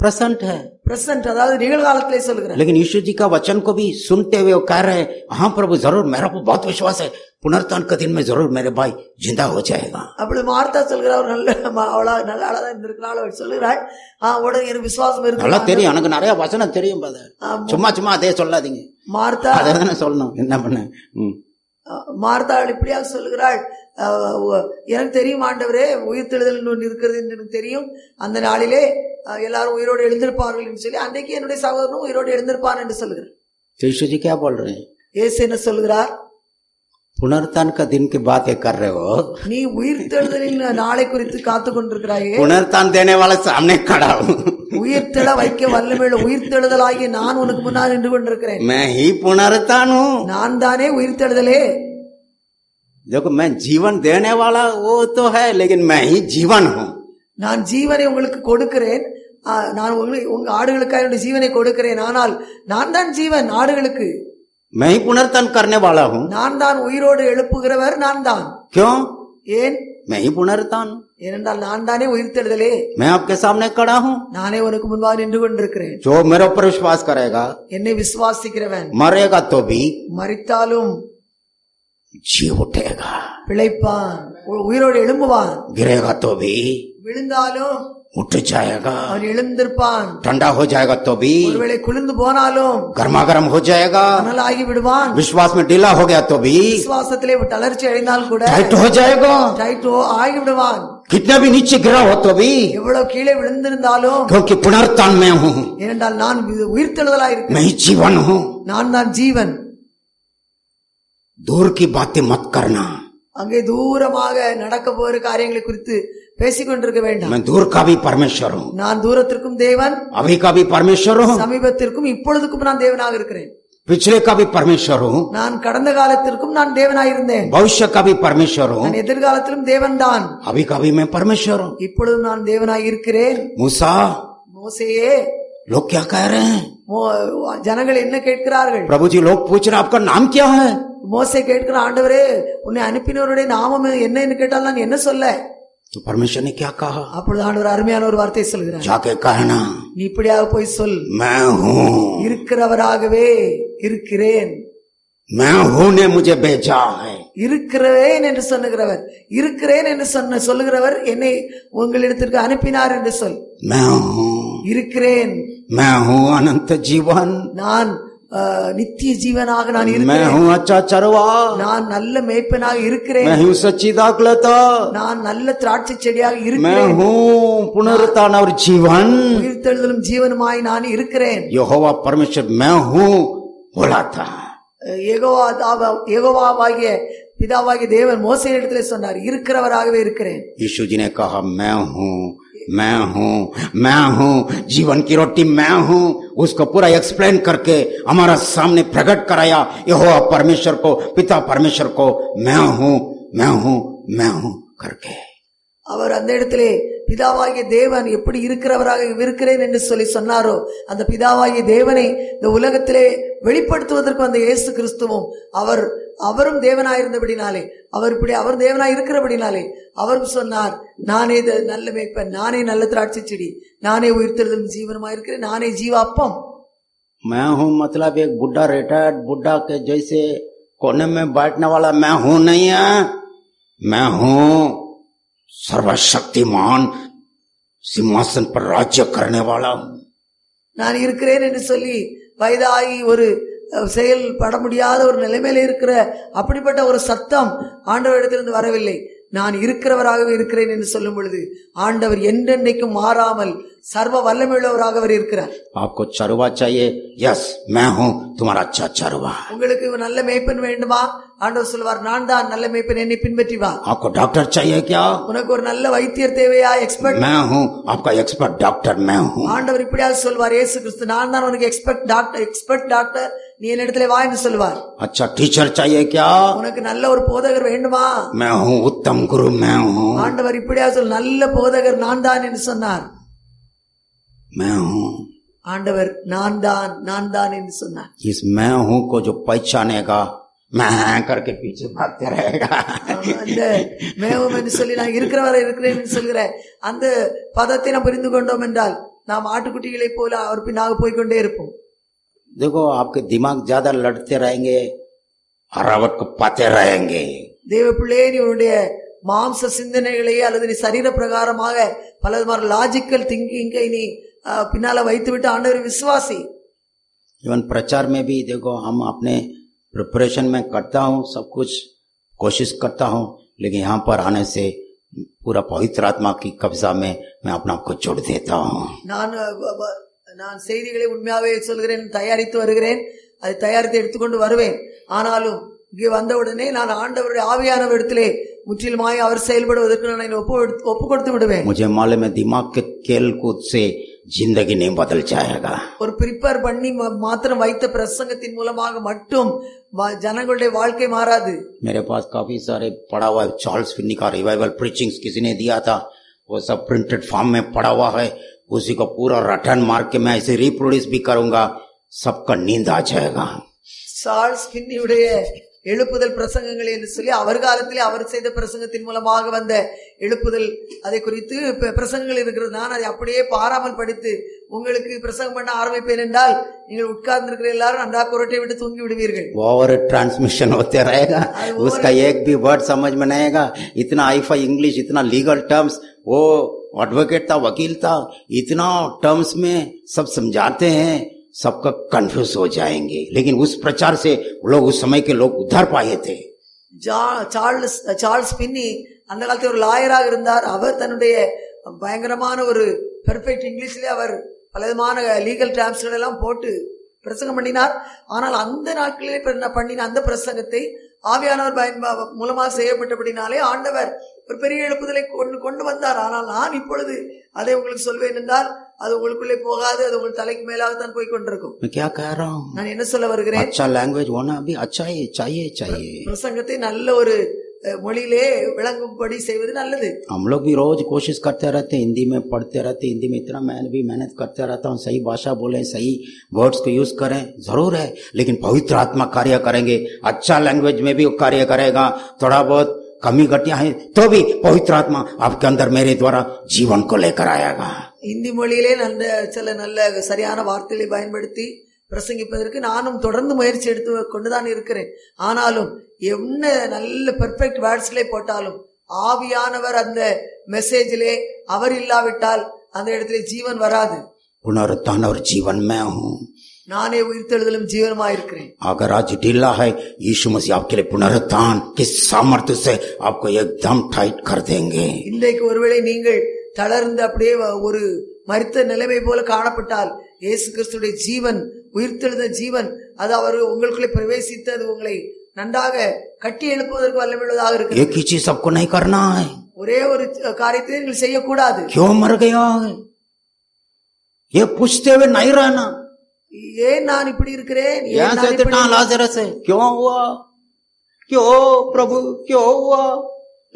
प्रेजेंट है பிரசன்ட் அதாவது நிகழ்காலத்திலே சொல்லுகிறார் लेकिन यीशु जी का वचन को भी सुनते हुए वो कह रहे हैं हाँ प्रभु जरूर मेरा को बहुत विश्वास है पुनरुत्थान के दिन में जरूर मेरे भाई जिंदा हो जाएगा அப்படி மார்த்தா சொல்கிறார் அவர் நல்ல ம- அவளா நல்ல ஆளா தான் இருந்திருக்கிறாள் அவள் சொல்லுகிறாள் ஆ உடனே எனக்கு விசுவாசம் நல்லா இருக்கு தெரியும் எனக்கு நிறைய வசனம் தெரியும் brother. ஆமா. சும்மா சும்மா அதே சொல்லாதீங்க மார்த்தா அதை தானே சொல்லணும் என்ன பண்ண ம். மார்த்தாள் இப்படியாக சொல்லுகிறாள் அஹ், உ- எனக்கு தெரியும் ஆண்டவரே உயிர்த்தெழுதல் ஒன்று இருக்கிறது என்று எனக்கு தெரியும் அந்த நாளிலே அஹ், எல்லாரும் உயிரோடு எழுந்திருப்பார்கள் என்று சொல்லி அன்றைக்கு என்னுடைய சகோதரனும் உயிரோடு எழுந்திருப்பான் என்று சொல்லுகிறார் तो यीशु जी क्या बोल रहे हैं இயேசு என்ன சொல்லுகிறார் पुनरुत्थान का दिन की बात ये कर रहे हो நீ உயிர்த்தெழுதலின் நாளை குறித்து காத்து கொண்டிருக்கிறாயே पुनरुत्थान देने वाले सामने खड़ा हूँ உயிர்த்தெழ வைக்க வல்லமையுள்ள உயிர்த்தெழுதலாகிய நான் உனக்கு முன்னால் நின்று கொண்டிருக்கிறேன் मैं ही पुनरुत्थान हूँ நான் தானே உயிர்த்தெழுதலே देखो मैं जीवन देने वाला वो तो है लेकिन मैं ही जीवन हूँ நான் ஜீவனை உங்களுக்கு கொடுக்கிறேன் ஆ, நான் உங்களுக்கு உங்க ஆடுகளுக்காக என்னுடைய ஜீவனை கொடுக்கிறேன் ஆனால் நான் தான் ஜீவன் ஆடுகளுக்கு मैं ही पुनरुत्थान करने वाला हूँ நான் தான் உயிரோடு எழுப்புகிறவர் நான் தான் क्यों ஏன் मैं ही पुनरुत्थान हूँ। ஏனென்றால் நான் தானே உயிர்த்தெழுதலே मैं आपके सामने खड़ा हूँ நானே உனக்கு முன்பாக நின்று கொண்டிருக்கிறேன் जो मेरे ऊपर विश्वास करेगा என்னை விசுவாசிக்கிறவன் मरेगा तो भी மரித்தாலும் जी उठेगा பிழைப்பான் உ- உயிரோடு எழும்புவான் गिरेगा तो भी விழுந்தாலும் उठ जाएगा அவன் எழுந்திருப்பான் ठंडा हो जाएगा तो भी ஒருவேளை குளிர்ந்து போனாலும் गर्मा गर्म हो जाएगा அனலாகி விடுவான் विश्वास में ढीला हो गया तो भी விசுவாசத்திலே தளர்ச்சி அடைந்தால் கூட टाइट हो जाएगा டைட்டோ ஆகி விடுவான் कितना भी नीचे गिरा हो तो भी எவ்வளவு கீழே விழுந்திருந்தாலும் क्योंकि पुनरुत्थान में हूँ ஏனென்றால் நான் உயிர்த்தெழுதலா இருக்கிறேன் मैं ही जीवन हूँ நான் தான் ஜீவன் दूर की बातें मत करना அங்கே தூரமாக நடக்க போகிற காரியங்களை குறித்து பேசிக் கொண்டிருக்க வேண்டாம் मैं दूर का भी परमेश्वर हूँ நான் தூரத்திற்கும் தேவன் अभी का भी परमेश्वर हूँ சமீபத்திற்கும் இப்பொழுதுக்கும் நான் தேவனாக இருக்கிறேன் पिछले का भी परमेश्वर हूँ நான் கடந்த காலத்திற்கும் நான் தேவனாக இருந்தேன் भविष्य का भी परमेश्वर हूँ நான் எதிர்காலத்திலும் தேவன் தான் अभी का भी मैं परमेश्वर हूँ இப்பொழுதும் நான் தேவனாக இருக்கிறேன் मूसा மோசையே लोग क्या कह रहे हैं மோ- ஜனங்கள் என்ன கேட்கிறார்கள் प्रभु जी लोग पूछ रहे हैं आपका नाम क्या है மோசே கேட்கிற ஆண்டவரே உன்னை அனுப்பினவருடைய நாமம் என்னன்னு கேட்டால் நான் என்ன சொல்ல तो परमेश्वर ने क्या कहा அப்பொழுது ஆண்டவர் அருமையான ஒரு வார்த்தை சொல்கிறார் जाके कहना நீ இப்படியாக போய் சொல் मैं हूँ இருக்கிறவராகவே இருக்கிறேன் मैं हूँ ने मुझे भेजा है இருக்கிறேன் என்று சொன்னுகிறவர் இருக்கிறேன் என்று சொன்ன சொல்லுகிறவர் என்னை உங்களிடத்திற்கு அனுப்பினார் என்று சொல் मैं हूँ இருக்கிறேன் मैं हूँ अनंत जीवन நான் ஆஹ், நித்திய ஜீவனாக நான் मैं இருக்கிறேன் हूँ अच्छा चरवा நான் நல்ல மேய்ப்பனாக இருக்கிறேன் मैं हूँ सच्ची दाखलता நான் நல்ல திராட்சை செடியாக मैं இருக்கிறேன் हूँ पुनरुत्थान और जीवन உயிர்த்தெழுதலும் ஜீவனுமாய் நான் இருக்கிறேன் यहोवा परमेश्वर मैं हूँ बोला था ஏகோவா தாவ- ஏகோவாவாகிய பிதாவாகிய தேவன் மோசையின் இடத்துல சொன்னார் இருக்கிறவராகவே இருக்கிறேன் यीशु जी ने कहा मैं हूँ मैं हूँ मैं हूँ जीवन की रोटी मैं हूँ उसको पूरा एक्सप्लेन करके हमारा सामने प्रकट कराया, यहोवा परमेश्वर को, पिता परमेश्वर को, मैं हूँ मैं हूँ मैं हूँ करके। அவர் அந்த இடத்திலே பிதாவாகிய தேவன் எப்படி இருக்கிறவராக இருக்கிறேன் என்று சொல்லி சொன்னாரோ அந்த பிதாவாகிய தேவனை இந்த உலகத்திலே வெளிப்படுத்துவதற்கு அந்த இயேசு கிறிஸ்துவும் அவர் அவரும் தேவனாயிருந்தபடினாலே அவர் இப்படி அவர் தேவனாய் இருக்கிறபடினாலே அவரும் சொன்னார் நானே த- நல்ல மேய்ப்பன் நானே நல்ல திராட்சை செடி நானே உயிர்த்தெழுதலும் ஜீவனமாய் இருக்கிறேன் நானே ஜீவ அப்பம் मैं हूँ मतलब एक बुढ़ा रिटायर्ड बुढ़ा के जैसे कोने में बैठने वाला मैं हूं नहीं है मैं हूं சர்வசக்திமான் சிம்மாசன் பர் ராஜ்ய கருணேவாளா நான் இருக்கிறேன் என்று சொல்லி வயதாகி ஒரு செயல்பட முடியாத ஒரு நிலைமையில இருக்கிற அப்படிப்பட்ட ஒரு சத்தம் ஆண்டவரிடத்திலிருந்து வரவில்லை. நான் இருக்கிறவராகவே இருக்கிறேன் என்று சொல்லும் பொழுது ஆண்டவர் என்றென்றைக்கும் மாறாமல் சர்வ வல்லமையுள்ளவராக அவர் இருக்கிறார். ஆப்கோ சருவா சாயே எஸ் மே ஹூம் சருவா. உங்களுக்கு நல்ல மேய்ப்பன் வேண்டுமா? ஆண்டவர் சொல்லுவார் நான் தான் நல்ல மேய்ப்பன் என்னை பின்பற்றி வா. ஆப்கோ டாக்டர் சாயே உனக்கு ஒரு நல்ல வைத்தியர் தேவையா எக்ஸ்பர்ட் மே ஹூம் ஆப்கா எக்ஸ்பர்ட் டாக்டர் மே ஆண்டவர் இப்படியா சொல்வார் ஏசு கிறிஸ்து நான் தான் உனக்கு எக்ஸ்பர்ட் டாக்டர் எக்ஸ்பர்ட் டாக்டர். நீ என் இடத்துல வா என்று சொல்வார் அச்சா டீச்சர் சாயே கியா? உனக்கு நல்ல ஒரு போதகர் வேண்டுமா? மே ஹூ உத்தம் குரு மே ஹூ ஆண்டவர் இப்படியா சொல் நல்ல போதகர் நான் தான் என்று சொன்னார். மே ஹூ ஆண்டவர் நான் தான் நான் தான் என்று சொன்னார். இஸ் மே ஹூ கோ ஜோ பைச்சானேகா கருக்க பீச்சு மேவும் என்று சொல்லி நான் இருக்கிற வரை இருக்கிறேன் என்று சொல்கிற அந்த பதத்தை நாம் புரிந்து கொண்டோம் என்றால் நாம் ஆட்டுக்குட்டிகளைப் போல அவர் பின்னாக போய்கொண்டே இருப்போம். देखो आपके दिमाग ज्यादा लड़ते रहेंगे हरावट को पाते रहेंगे தேவ பிள்ளையே நீ உன்னுடைய மாம்ச சிந்தனைகளையே அல்லது நீ சரீர பிரகாரமாக பல மாதிரி லாஜிக்கல் திங்கிங்கை நீ அஹ், பின்னால வைத்துவிட்டு ஆண்டவர் விசுவாசி इवन प्रचार में भी देखो हम अपने प्रिपरेशन में करता हूँ सब कुछ कोशिश करता हूँ लेकिन यहाँ पर आने से पूरा पवित्र आत्मा की कब्जा में मैं अपना आप को जोड़ देता हूँ நான் அஹ், வ- வ- நான் செய்திகளை உண்மையாவே சொல்கிறேன் தயாரித்து வருகிறேன் அதை தயாரித்து எடுத்துக்கொண்டு வருவேன் ஆனாலும் இங்கே வந்தவுடனே நான் ஆண்டவருடைய ஆவியானவர் இடத்திலே முற்றிலுமாய் அவர் செயல்படுவதற்கு நான் என்னை ஒப்பு ஒப்பு கொடுத்து விடுவேன் मुझे मालूम है दिमाग के खेल कूद से जिंदगी नहीं बदल जाएगा ஒரு ப்ரிப்பேர் பண்ணி ம- மாத்திரம் வைத்த பிரசங்கத்தின் மூலமாக மட்டும் வ- ஜனங்களுடைய வாழ்க்கை மாறாது मेरे पास काफी सारे पड़ा हुआ है चार्ल्स फिन्नी का रिवाइवल प्रीचिंग्स किसी ने दिया था वो सब प्रिंटेड फॉर्म में पड़ा हुआ है उसी को पूरा रटन मार के मैं ऐसे रिप्रोड्यूस भी करूंगा सबका नींद आ जाएगा சார்ல்ஸ் பின்னியுடைய எழுப்புதல் பிரசங்கங்கள் என்று சொல்லி அவர் காலத்திலே அவர் செய்த பிரசங்கத்தின் மூலமாக வந்த எழுப்புதல் அதை குறித்து ப- பிரசங்கங்கள் இருக்கிறது நான் அதை அப்படியே பாராமல் படித்து உங்களுக்கு பிரசங்கம் பண்ண ஆரம்பிப்பேன் என்றால் நீங்கள் உட்கார்ந்திருக்கிற எல்லாரும் அந்த குரட்டை விட்டு தூங்கி விடுவீர்கள் ओवर ट्रांसमिशन होते रहेगा उसका एक भी वर्ड समझ में नहीं आएगा इतना आईफाई इंग्लिश इतना लीगल टर्म्स वो एडवोकेट था वकील था इतना टर्म्स में सब समझाते हैं सबका कंफ्यूज हो जाएंगे लेकिन उस प्रचार से लोग उस समय के लोग उधर पाए थे ஜா- சார்ல்ஸ் சார்ல்ஸ் பின்னி அந்த காலத்தில் ஒரு லாயராக இருந்தார் அவர் தன்னுடைய பயங்கரமான ஒரு பெர்ஃபெக்ட் இங்கிலீஷ்ல அவர் பலவிதமான லீகல் டிராம்ஸ்கள் எல்லாம் போட்டு பிரசங்கம் பண்ணினார் ஆனால் அந்த நாட்களிலே பண்ண- பண்ணின அந்த பிரசங்கத்தை ஆவியானவர் பயன் மூலமாக செய்யப்பட்டபடினாலே ஆண்டவர் ஒரு பெரிய எழுப்புதலை கொண்டு கொண்டு வந்தார் ஆனால் நான் இப்பொழுது அதை உங்களுக்கு சொல்வேன் என்றால் அது உங்களுக்குள்ளே போகாது அது உங்கள் தலைக்கு மேலாகத்தான் போய் கொண்டிருக்கும் मैं क्या कह रहा हूँ நான் என்ன சொல்ல வருகிறேன் अच्छा लैंग्वेज होना भी अच्छा ही चाहिए चाहिए பிரசங்கத்தை நல்ல ஒரு அஹ், மொழியிலே விளங்கும்படி செய்வது நல்லது हम लोग भी रोज कोशिश करते रहते हैं हिंदी में पढ़ते रहते हैं हिंदी में इतना मैं भी मेहनत करते रहता हूँ सही भाषा बोले सही वर्ड्स को यूज करें जरूर है लेकिन पवित्र आत्मा कार्य करेंगे अच्छा लैंग्वेज में भी वो कार्य करेगा थोड़ा बहुत कमी घटिया है तो भी पवित्र आत्मा आपके अंदर मेरे द्वारा जीवन को लेकर आएगा இந்தி மொழியிலே நல்ல சில நல்ல சரியான வார்த்தைகளை பயன்படுத்தி பிரசங்கிப்பதற்கு நானும் தொடர்ந்து முயற்சி எடுத்து கொண்டுதான் இருக்கிறேன் ஆனாலும் என்ன நல்ல பெர்ஃபெக்ட் வேர்ட்ஸ்களே போட்டாலும் ஆவியானவர் அந்த மெசேஜிலே அவர் இல்லாவிட்டால் அந்த இடத்துல ஜீவன் வராது पुनरुत्थान और जीवन में हूँ நானே உயிர்த்தெழுதலும் ஜீவனமா இருக்கிறேன் अगर आज ढीला है यीशु मसीह आपके लिए पुनरुत्थान के सामर्थ्य से आपको एकदम टाइट कर देंगे இன்றைக்கு ஒருவேளை நீங்கள் தளர்ந்து அப்படியே வ- ஒரு மரித்த நிலைமை போல காணப்பட்டால் இயேசு கிறிஸ்துடைய ஜீவன் உயிர்த்தெழுந்த ஜீவன் அது அவர் உங்களுக்குள்ளே பிரவேசித்து அது உங்களை நன்றாக கட்டி எழுப்புவதற்கு வல்லமையுள்ளதாக இருக்கு एक ही चीज सबको नहीं करना है ஒரே ஒரு காரியத்தை நீங்கள் செய்யக்கூடாது क्यों मर गया है ये पूछते हुए नहीं रहना ஏன் நான் இப்படி இருக்கிறேன்? ஏன் சேர்த்துட்டான் லாசரஸ் கியோ ஹுவா கியோ பிரபு கியோ ஹுவா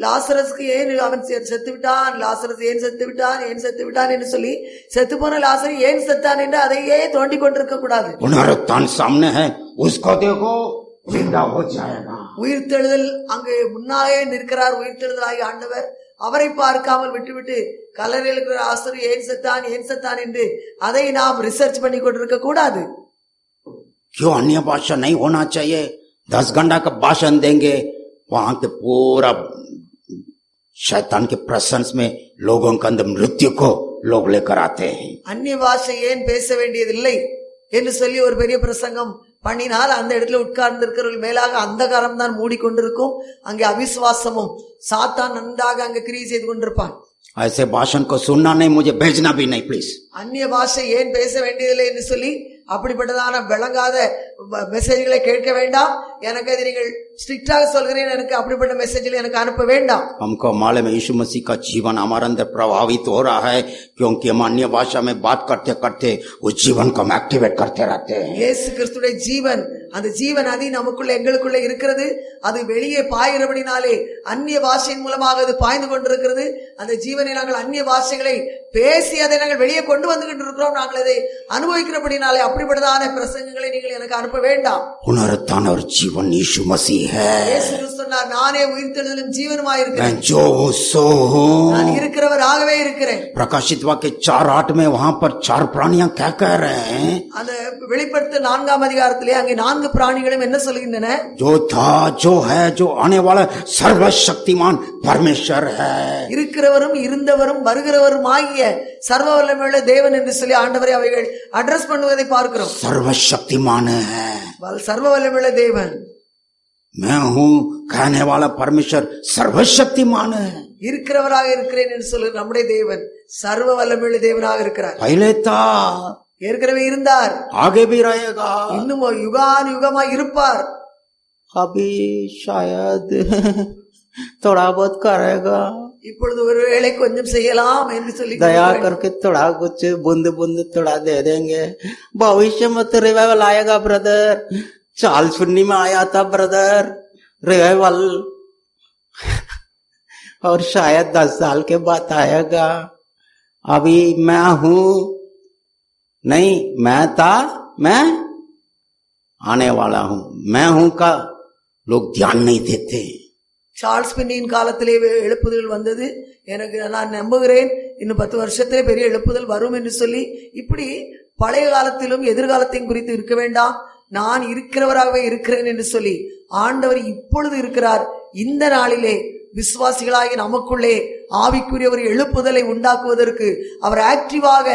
லாசரஸ்க்கு ஏன் அவன் செத்து விட்டான்? லாசரஸ் ஏன் செத்து விட்டான்? ஏன் செத்து விட்டான் என்று சொல்லி செத்து போன லாசர் ஏன் செத்தான் என்று அதையே தோண்டி கொண்டிருக்க கூடாது. உணரத்தான் சாமனே. உஸ்கோ தேகோ. உயிர் தெழுதல் அங்கே முன்னாலே நிற்கிறார் உயிர் தெழுதல் ஆகிய ஆண்டவர். அவரை பார்க்காமல் விட்டுவிட்டு கல்லறையில் இருக்கிற ஆசிரியர் ஏன் செத்தான் ஏன் செத்தான் என்று அதை நாம் ரிசர்ச் பண்ணி கொண்டிருக்க கூடாது क्यों अन्य भाषा नहीं होना चाहिए दस घंटा का भाषण देंगे वहां के पूरा शैतान के प्रसंस में लोगों के अंदर मृत्यु को लोग लेकर आते हैं அந்நிய பாஷை ஏன் பேச வேண்டியதில்லை என்று சொல்லி ஒரு பெரிய பிரசங்கம் பண்ணினால் அந்த இடத்துல உட்கார்ந்து இருக்கிறவர்கள் மேலாக அந்தகாரம் தான் மூடிக்கொண்டிருக்கும் அங்கே அவிசுவாசமும் சாத்தான் நன்றாக அங்கே கிரியை செய்து கொண்டிருப்பான் ऐसे भाषण को सुनना नहीं मुझे भेजना भी नहीं प्लीज அந்நிய பாஷை ஏன் பேச வேண்டியதில்லை என்று சொல்லி அப்படிப்பட்டதான விளங்காத வ- மெசேஜ்களை கேட்க வேண்டாம் எனக்கு அது நீங்கள் ஸ்ட்ரிக்டாக சொல்கிறேன் எனக்கு அப்படிப்பட்ட மெசேஜ்களை எனக்கு அனுப்ப வேண்டாம் हमको मालूम है यीशु मसीह का जीवन हमारे अंदर प्रभावित हो रहा है क्योंकि हम अन्य भाषा में बात करते करते उस जीवन को हम एक्टिवेट करते रहते हैं இயேசு கிறிஸ்துடைய ஜீவன் அந்த ஜீவன் அதி நமக்குள்ள எங்களுக்குள்ள இருக்கிறது அது வெளியே பாயிரபடினாலே அந்நிய பாஷையின் மூலமாக அது பாய்ந்து கொண்டிருக்கிறது அந்த ஜீவனை நாங்கள் அந்நிய பாஷைகளை பேசி அதை நாங்கள் வெளியே கொண்டு வந்து கொண்டிருக்கிறோம் நாங்கள் அதை அனுபவிக்கிறபடினாலே அப்படிப்பட்டதான பிரசங்களை நீங்கள் எனக்கு அனுப்ப வேண்டாம். உணரத்தான ஒரு ஜீவன் இயேசு மசீக சொன்னார், நானே உயிர்த்தெழுதலும் ஜீவனுமாய் இருக்கிறேன் मैं जो हूँ सो हूँ நான் இருக்கிறவராகவே இருக்கிறேன் प्रकाशित वाक्य चार आठ में वहां पर चार प्राणियां क्या कह रहे हैं அந்த வெளிப்படுத்த நான்காம் அதிகாரத்திலே அங்கே நான்கு பிராணிகளும் என்ன சொல்கின்றன जो था जो है जो आने वाला सर्वशक्तिमान परमेश्वर है இருக்கிறவரும் இருந்தவரும் வருகிறவரும் ஆகிய சர்வ வல்லமையுள்ள தேவன் என்று சொல்லி ஆண்டவரை அவைகள் அட்ரஸ் பண்ணுவதை பார்க்கிறோம் सर्वशक्तिमान है வல்- சர்வ வல்லமையுள்ள தேவன் मैं हूँ कहने वाला परमेश्वर सर्वशक्तिमान है இருக்கிறவராக இருக்கிறேன் என்று சொல்லுகிற நம்முடைய தேவன் சர்வ வல்லமையுள்ள தேவனாக இருக்கிறார் पहले था ஏற்கனவே இருந்தார் आगे भी रहेगा இன்னும் யுகான் யுகமாய் இருப்பார் अभी शायद थोड़ा बहुत करेगा இப்பொழுது ஒருவேளை கொஞ்சம் செய்யலாம் என்று சொல்லி दया करके थोड़ा कुछ बूंद बूंद थोड़ा दे देंगे भविष्य में तो रिवाइवल आएगा ब्रदर चाल सुनने में आया था ब्रदर रिवाइवल और शायद दस साल के बाद आएगा अभी मैं हूं नहीं मैं था मैं आने वाला हूं मैं हूं का लोग ध्यान नहीं देते சார்ல்ஸ் பின்னியின் காலத்திலே வே- எழுப்புதல் வந்தது எனக்கு நான் நம்புகிறேன் இன்னும் பத்து வருஷத்திலே பெரிய எழுப்புதல் வரும் என்று சொல்லி இப்படி பழைய காலத்திலும் எதிர்காலத்தையும் குறித்து இருக்க வேண்டாம் நான் இருக்கிறவராகவே இருக்கிறேன் என்று சொல்லி ஆண்டவர் இப்பொழுது இருக்கிறார். இந்த நாளிலே விசுவாசிகளாகி நமக்குள்ளே ஆவிக்குரிய ஒரு எழுப்புதலை உண்டாக்குவதற்கு அவர் ஆக்டிவாக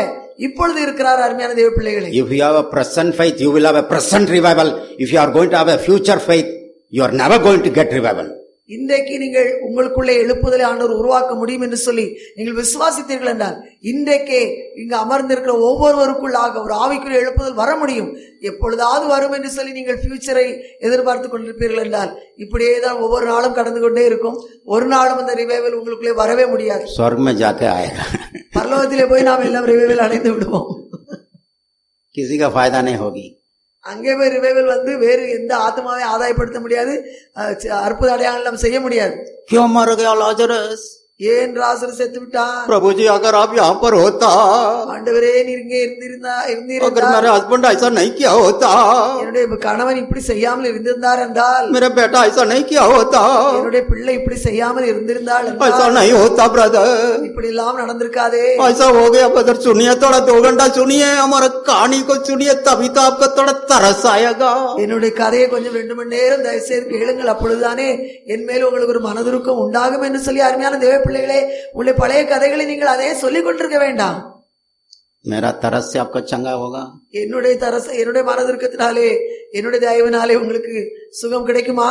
இப்பொழுது இருக்கிறார் அருமையான தேவ பிள்ளைகளே. If you have a present faith, you will have a present revival if you are going to have a future faith, you are never going to get revival இன்றைக்கு நீங்கள் உங்களுக்குள்ளே எழுப்புதலை ஆண்டவர் உருவாக்க முடியும் என்று சொல்லி நீங்கள் விசுவாசித்தீர்கள் என்றால் இன்றைக்கே இங்கு அமர்ந்திருக்கிற ஒவ்வொருவருக்குள்ளாக ஒரு ஆவிக்குரிய எழுப்புதல் வர முடியும் எப்பொழுதாவது வரும் என்று சொல்லி நீங்கள் ஃபியூச்சரை எதிர்பார்த்து கொண்டிருப்பீர்கள் என்றால் இப்படியே தான் ஒவ்வொரு நாளும் கடந்து கொண்டே இருக்கும் ஒரு நாளும் அந்த ரிவைவல் உங்களுக்குள்ளே வரவே முடியாது स्वर्ग में जाके आएगा பரலோகத்திலே போய் நாம் எல்லாம் ரிவைவல் அடைந்து விடுவோம் किसी का फायदा नहीं होगी அங்கே போய் ரிவைவல் வந்து வேறு எந்த ஆத்மாவை ஆதாயப்படுத்த முடியாது அற்புத அடையாளம் செய்ய முடியாது Humor of Lazarus. ஏன் ராசர் செத்து விட்டான் प्रभु जी अगर आप यहाँ पर होता ஆண்டவரே நீர் இங்கே இருந்திருந்தா अगर இருந்திருந்தால் मेरे हस्बैंड ऐसा नहीं किया होता என்னுடைய கணவன் இப்படி செய்யாமல் இருந்திருந்தார் என்றால் मेरा बेटा ऐसा नहीं किया होता என்னுடைய பிள்ளை இப்படி செய்யாமல் இருந்திருந்தாள் என்றால், ऐसा नहीं होता ब्रदर இப்படி எல்லாம் நடந்திருக்காதே ऐसा हो गया ब्रदर सुनिए थोड़ा दो घंटा सुनिए हमारा कहानी को सुनिए तभी तो आपको थोड़ा तरस आएगा என்னுடைய கதையை கொஞ்சம் ரெண்டு மணி நேரம் தயவு செய்து கேளுங்கள் அப்பொழுதுதானே என் மேல் உங்களுக்கு ஒரு மனதுருக்கம் உண்டாகும் என்று சொல்லி அருமையான தேவ பிள்ளைகளே உங்களுடைய பழைய கதைகளை நீங்கள் அதே சொல்லிக் கொண்டிருக்க வேண்டாம் मेरा तरस से आपका चंगा होगा என்னுடைய தரச என்னுடைய மனதிற்கத்தினாலே என்னுடைய தயவினாலே உங்களுக்கு சுகம் கிடைக்குமா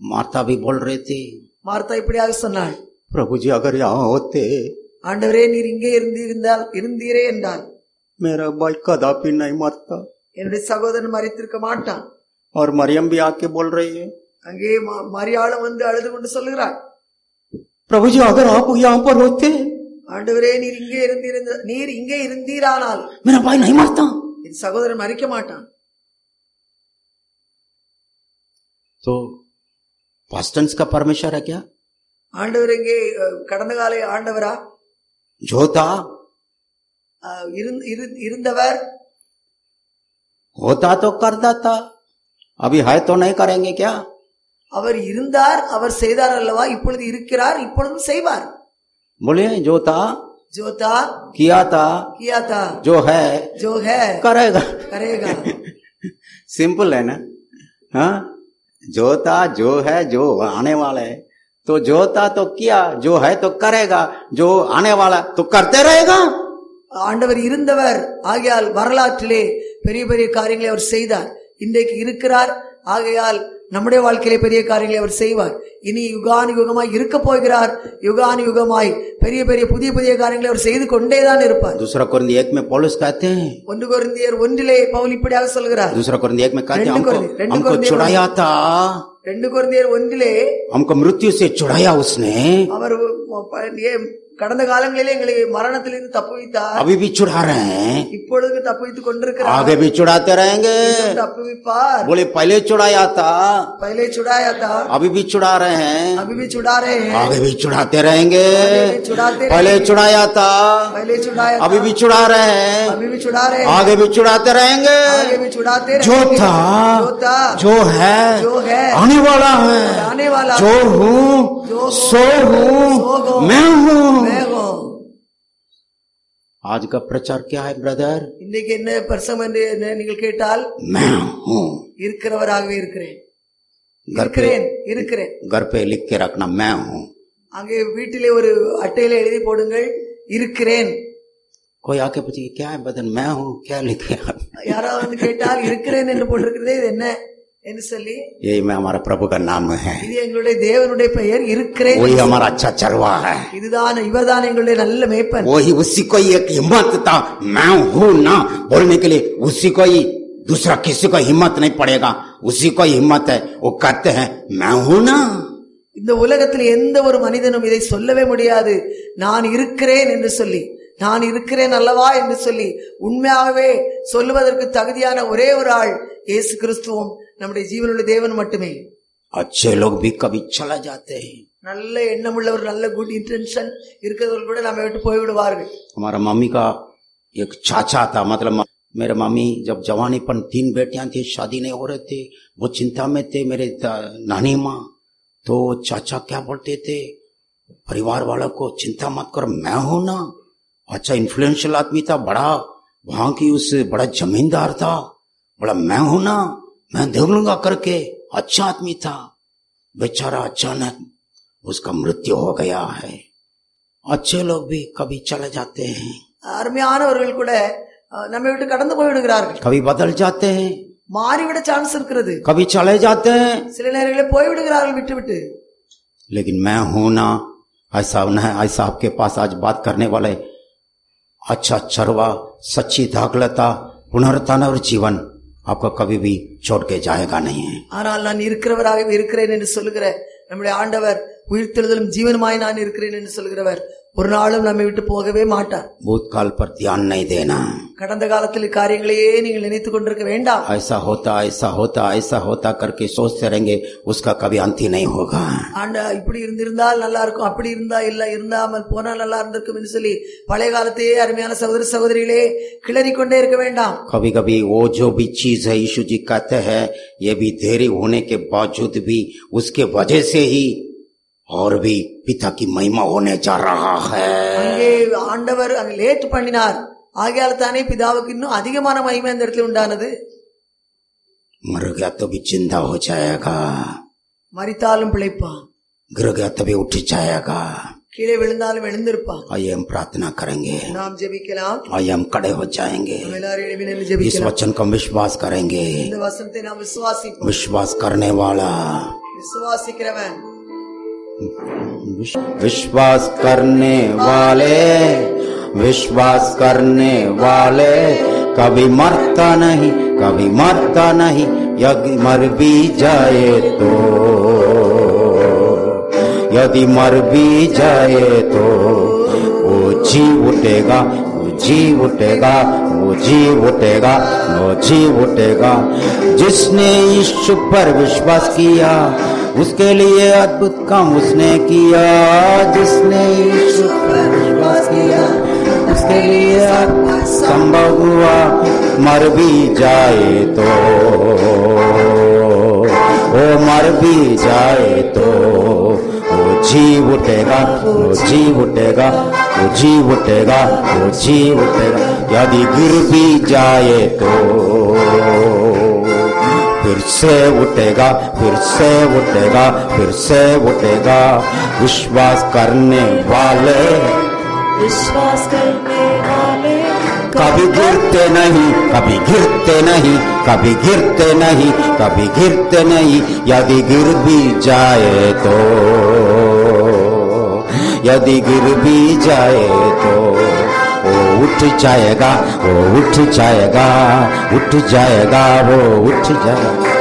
माता भी बोल रही थी மார்த்தா இப்படியாக சொன்னாள் प्रभु जी अगर यहाँ होते ஆண்டவரே நீர் இங்கே இருந்திருந்தால் இருந்தீரே என்றால் मेरा भाई कदापि नहीं मरता என்னுடைய சகோதரன் மறித்திருக்க மாட்டான் और मरियम भी आके बोल रही है அங்கே ம- மரியாளும் வந்து அழுது கொண்டு சொல்லுகிறாள் प्रभु जी अगर आप यहाँ पर होते ஆண்டவரே நீர் இங்கே இருந்திருந்த நீர் இங்கே இருந்தீரானால் मेरा भाई नहीं मरता என் சகோதரன் மறிக்க மாட்டான் तो पास्टन्स का परमेश्वर है क्या ஆண்டவர் எங்கே அஹ், கடந்த கால ஆண்டவரா जो था அஹ், இருந்- இரு- இருந்தவர் होता तो करता था अभी है तो नहीं करेंगे क्या அவர் இருந்தார் அவர் செய்தார் அல்லவா இப்பொழுது இருக்கிறார் இப்பொழுதும் செய்வார் बोले जो था जो था किया था किया था जो है जो है करेगा करेगा सिंपल है ना हाँ जो था जो है जो आने वाला है तो जो था तो किया जो है तो करेगा जो आने वाला तो करते रहेगा ஆண்டவர் இருந்தவர் ஆகையால் வரலாற்றிலே பெரிய பெரிய காரியங்களை அவர் செய்தார் இன்றைக்கு இருக்கிறார் ஆகையால் நம்முடைய வாழ்க்கையிலே பெரிய காரியங்களை அவர் செய்வார் இனி யுகானு யுகமாய் இருக்க போகிறார் யுகானு யுகமாய் பெரிய பெரிய புதிய புதிய காரியங்களை அவர் செய்து கொண்டேதான் இருப்பார் दूसरा कुरंदी एक में पॉलिस कहते हैं ஒன்று கொரிந்தியர் ஒன்றிலே பவுல் இப்படியாக சொல்கிறார் दूसरा कुरंदी एक में कहते हैं रेंडु हमको कुरंदी- रेंडु हमको कुरंदी- छुड़ाया था ரெண்டு கொரிந்தியர் ஒன்றிலே हमको मृत्यु से छुड़ाया उसने அவர் ஏ- கடந்த காலங்களிலே எங்களை மரணத்திலிருந்து தப்புவித்தார் अभी भी छुड़ा रहे हैं இப்பொழுது தப்புவித்துக் கொண்டிருக்கிறார் आगे भी छुड़ाते रहेंगे தப்புவிப்பார் बोले पहले छुड़ाया था पहले छुड़ाया था अभी भी छुड़ा रहे हैं अभी भी छुड़ा रहे हैं आगे भी छुड़ाते रहेंगे आगे भी छुड़ाते पहले रहेंगे। छुड़ाया था पहले छुड़ाया अभी था, भी छुड़ा रहे हैं अभी भी छुड़ा रहे हैं आगे भी छुड़ाते रहेंगे आगे भी छुड़ाते जो रहेंगे था जो था जो है जो है आने वाला है आने वाला जो हूँ जो हूँ, सो हूँ सो हूँ, मैं हूँ मैं हूँ आज का प्रचार क्या है ब्रदर இன்னைக்கு என்ன பிரசங்கம் என்று என்ன நீங்கள் கேட்டால் मैं हूँ இருக்கிறவராகவே இருக்கிறேன் घर पे இருக்கிறேன் இருக்கிறேன் घर पे लिख के रखना मैं हूँ அங்கே வீட்டிலே ஒரு அட்டையில எழுதி போடுங்கள் இருக்கிறேன் कोई आके पूछे क्या है बदन मैं हूँ क्या लिखे आप யாராவது வந்து கேட்டால் இருக்கிறேன் என்று போட்டிருக்கிறதே இது என்ன என்று சொல்லி यही मैं हमारा प्रभु का नाम है இது எங்களுடைய தேவனுடைய பெயர் இருக்கிறேன் वही हमारा अच्छा चरवा है இதுதான் இவர்தான் எங்களுடைய நல்ல மேய்ப்பன் वही उसी को ही एक हिम्मत था मैं हूं ना बोलने के लिए उसी को ही दूसरा किसी को हिम्मत नहीं पड़ेगा उसी को ही हिम्मत है वो कहते हैं मैं हूं ना இந்த உலகத்தில் எந்த ஒரு மனிதனும் இதை சொல்லவே முடியாது நான் இருக்கிறேன் என்று சொல்லி நான் இருக்கிறேன் அல்லவா என்று சொல்லி உண்மையாகவே சொல்லுவதற்கு தகுதியான ஒரே ஒரு ஆள் இயேசு கிறிஸ்துவும் நம்முடைய ஜீவனுள்ள தேவன் மட்டுமே अच्छे लोग भी कभी चला जाते हैं நல்ல எண்ணமுள்ளவர் நல்ல குட் இன்டென்ஷன் இருக்கிறவர்கள் கூட நம்ம விட்டு போய்விடுவார்கள் हमारा मम्मी का एक चाचा था मतलब म- मेरे मम्मी जब जवानीपन तीन बेटियां थी शादी नहीं हो रहे थे वो चिंता में थे मेरे दा- नानी माँ तो चाचा क्या बोलते थे परिवार वालों को चिंता मत करो मैं हूं ना अच्छा इन्फ्लुएंशियल आदमी था बड़ा वहां की उस बड़ा जमींदार था बड़ा मैं हूं ना मैं देख लूंगा करके अच्छा आदमी था बेचारा अचानक उसका मृत्यु हो गया है अच्छे लोग भी कभी चले जाते हैं அருமையானவர்கள் கூட அஹ், நம்மை விட்டு கடந்து போய்விடுகிறார்கள் कभी बदल जाते हैं மாறிவிட சான்ஸ் இருக்கிறது कभी चले जाते हैं சில நேரங்களில் போய்விடுகிறார்கள் விட்டு விட்டு लेकिन मैं हूं ना ऐसा न ऐसा आपके पास आज बात करने वाले अच्छा चरवा सच्ची दाखलता पुनरुत्थान और जीवन आपको कभी भी छोड़ के जाएगा नहीं है ஆனால் நான் இருக்கிறவராகவே இருக்கிறேன் என்று சொல்லுகிற நம்முடைய ஆண்டவர் உயிர்த்தெழுதலும் ஜீவனுமாய் நான் இருக்கிறேன் என்று சொல்கிறவர் ஒரு நாளும் நம்மை விட்டு போகவே மாட்டார் भूतकाल पर ध्यान नहीं देना கடந்த காலத்தில் காரியங்களையே நீங்கள் நினைத்துக் கொண்டிருக்க வேண்டாம் ऐसा होता ऐसा होता ऐसा होता करके सोचते रहेंगे उसका कभी अंत ही नहीं होगा ஆண்டா இப்படி இருந்திருந்தால் நல்லா இருக்கும் அப்படி இருந்தா இல்ல இருந்தாமல் போனால் நல்லா இருந்திருக்கும் என்று சொல்லி பழைய காலத்தையே அருமையான சகோதர சகோதரிகளே கிளறிக் கொண்டே இருக்க வேண்டாம் कभी कभी वो जो भी चीज है यीशु जी कहते हैं ये भी देरी होने के बावजूद भी उसके वजह से ही और भी पिता की महिमा होने जा रहा है அங்கே ஆண்டவர் அங்கே லேட் பண்ணினார் ஆகையால் தானே பிதாவுக்கு இன்னும் அதிகமான மகிமை அந்த இடத்துல உண்டானது मर गया तो भी जिंदा हो जाएगा மரித்தாலும் பிழைப்பான் गिर गया तो भी उठ जाएगा கீழே விழுந்தாலும் எழுந்திருப்பான் आइए हम प्रार्थना करेंगे நாம் ஜெபிக்கலாம் आइए हम खड़े हो जाएंगे நம்ம எல்லாரும் எழுப்பி நின்று इस ஜெபிக்கலாம் वचन का विश्वास करेंगे இந்த வசனத்தை நாம் விசுவாசிப்போம் विश्वास करने वाला விசுவாசிக்கிறவன் विश्वास करने वाले, विश्वास करने वाले कभी मरता नहीं, कभी मरता नहीं, यदि मर भी जाए तो। यदि मर भी जाए तो वो जी उठेगा, वो जी उठेगा, वो जी उठेगा, वो जी उठेगा। जिसने ईश्वर पर विश्वास किया उसके लिए अद्भुत काम उसने किया, जिसने किया। उसके लिए संभव हुआ, मर भी जाए तो। वो मर भी जाए तो। वो जी उठेगा वो जी उठेगा वो जी उठेगा वो जी उठेगा। यदि गिर भी जाए तो। फिर से उठेगा फिर से उठेगा फिर से उठेगा। विश्वास करने वाले। विश्वास करने वाले कभी गिरते नहीं कभी गिरते नहीं कभी गिरते नहीं कभी गिरते नहीं। यदि गिर भी जाए तो यदि गिर भी जाए तो। उठ जाएगा, वो उठ जाएगा उठ जाएगा, वो उठ जाएगा।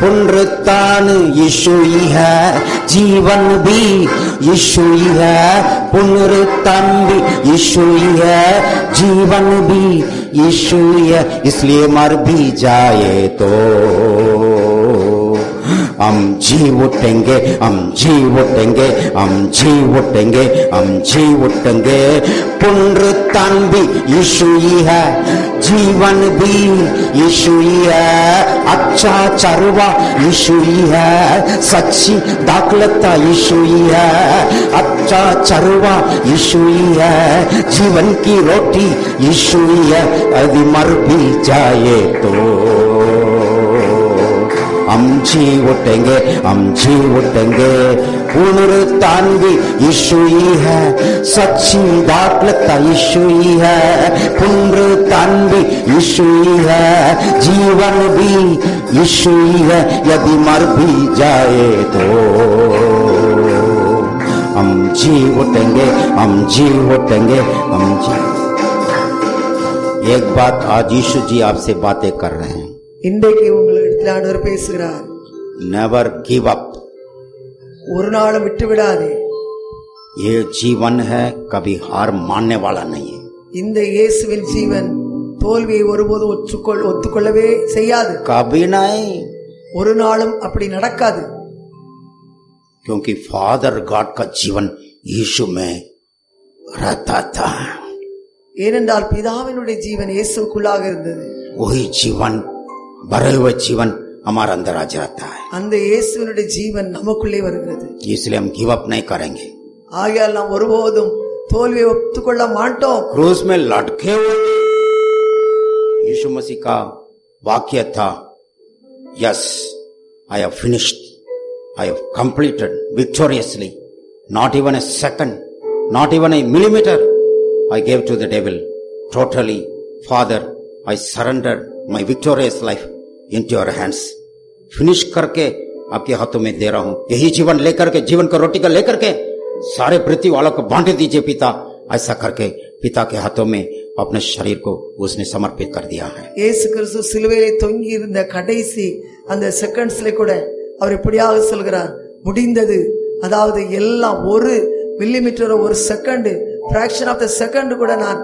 पुनरुत्थान यीशु ही है, जीवन भी यीशु ही है, पुनरुत्थान भी यीशु ही है, जीवन भी यीशु ही है। इसलिए मर भी जाए तो हम जी उठेंगे हम जी उठेंगे हम जी उठेंगे हम जी उठेंगे पुनरुत्थान भी यीशु ही है जीवन भी यीशु ही है अच्छा चरवा यीशु ही है सच्ची दाखलता यीशु ही है अच्छा चरवा यीशु ही है जीवन की रोटी यीशु ही है यदि मर भी जाए तो हम जी उठेंगे हम जी उठेंगे पुनरुत्थान भी यीशु ही है सच्ची दाखलता यीशु ही है पुनरुत्थान भी यीशु ही है जीवन भी यीशु ही है यदि मर भी जाए तो हम जी उठेंगे हम जी उठेंगे हम जी एक बात आज यीशु जी आपसे बातें कर रहे हैं இன்றைக்கு உங்களிடத்தில் ஆண்டவர் பேசுகிறார் नेवर गिव अप ஒரு நாளும் விட்டு விடாதே ये जीवन है कभी हार मानने वाला नहीं है இந்த இயேசுவின் ஜீவன் தோல்வியை ஒருபோதும் ஒற்றுக்கொள் ஒத்துக்கொள்ளவே செய்யாது कभी नहीं ஒரு நாளும் அப்படி நடக்காது क्योंकि फादर गॉड का जीवन यीशु में रहता था ஏனென்றால் பிதாவினுடைய ஜீவன் இயேசுக்குள்ளாக இருந்தது वही जीवन भरे हुए जीवन हमारे अंदर आज रहता है அந்த இயேசுவினுடைய ஜீவன் நமக்குள்ளே வருகிறது इसलिए हम गिव अप नहीं करेंगे ஆகையால் நாம் ஒருபோதும் தோல்வியை ஒத்துக்கொள்ள மாட்டோம் क्रूस में लटके हुए यीशु मसीह का वाक्य था yes I have finished I have completed victoriously not even a second not even a millimetre I gave to the devil totally father I surrender my victorious life into your hands finish करके आपके हाथों में दे रहा हूं यही जीवन लेकर के जीवन का रोटी का लेकर के सारे पृथ्वी वालों को बांट दीजिए पिता ऐसा करके पिता के हाथों में अपने शरीर को उसने समर्पित कर दिया है இயேசு கிறிஸ்து சிலுவையிலே தொங்கி இருந்த கடைசி அந்த செகண்ட்ஸ்ல கூட அவர் இப்படியாக சொல்கிறார் முடிந்தது அதாவது எல்லாம் ஒரு மில்லிமீட்டர் ஒரு second fraction of the second கூட நான்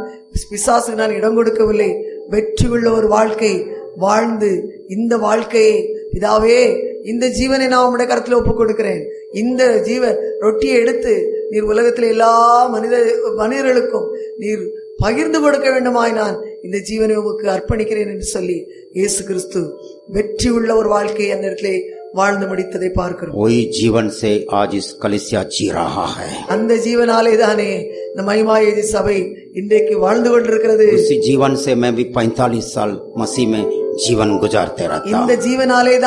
பிசாசுக்கு நான் இடம் கொடுக்கவில்லை வெற்றி உள்ள ஒரு வாழ்க்கை வாழ்ந்து இந்த வாழ்க்கையை இதாவே இந்த ஜீவனை நான் உடைய கருத்தில் ஒப்புக் கொடுக்கிறேன் இந்த ஜீவ ரொட்டியை எடுத்து நீர் உலகத்தில் எல்லா மனித மனிதர்களுக்கும் நீர் பகிர்ந்து கொடுக்க வேண்டுமாய் நான் இந்த ஜீவனை உமக்கு அர்ப்பணிக்கிறேன் என்று சொல்லி இயேசு கிறிஸ்து வெற்றி உள்ள ஒரு வாழ்க்கையை அந்த இடத்திலே வாழ்ந்து முடித்ததை பார்க்கிறோம். ஒய் ஜீவன் சே ஆஜிஸ் கலிசியா ஜீராக அந்த ஜீவனாலே தானே இந்த மகிமா சபை இன்றைக்கு வாழ்ந்து கொண்டிருக்கிறது. ஜீவன் சே மே பி பைத்தாலிஸ் சால் மசி जीवन गुजारते रहता। जीवन आले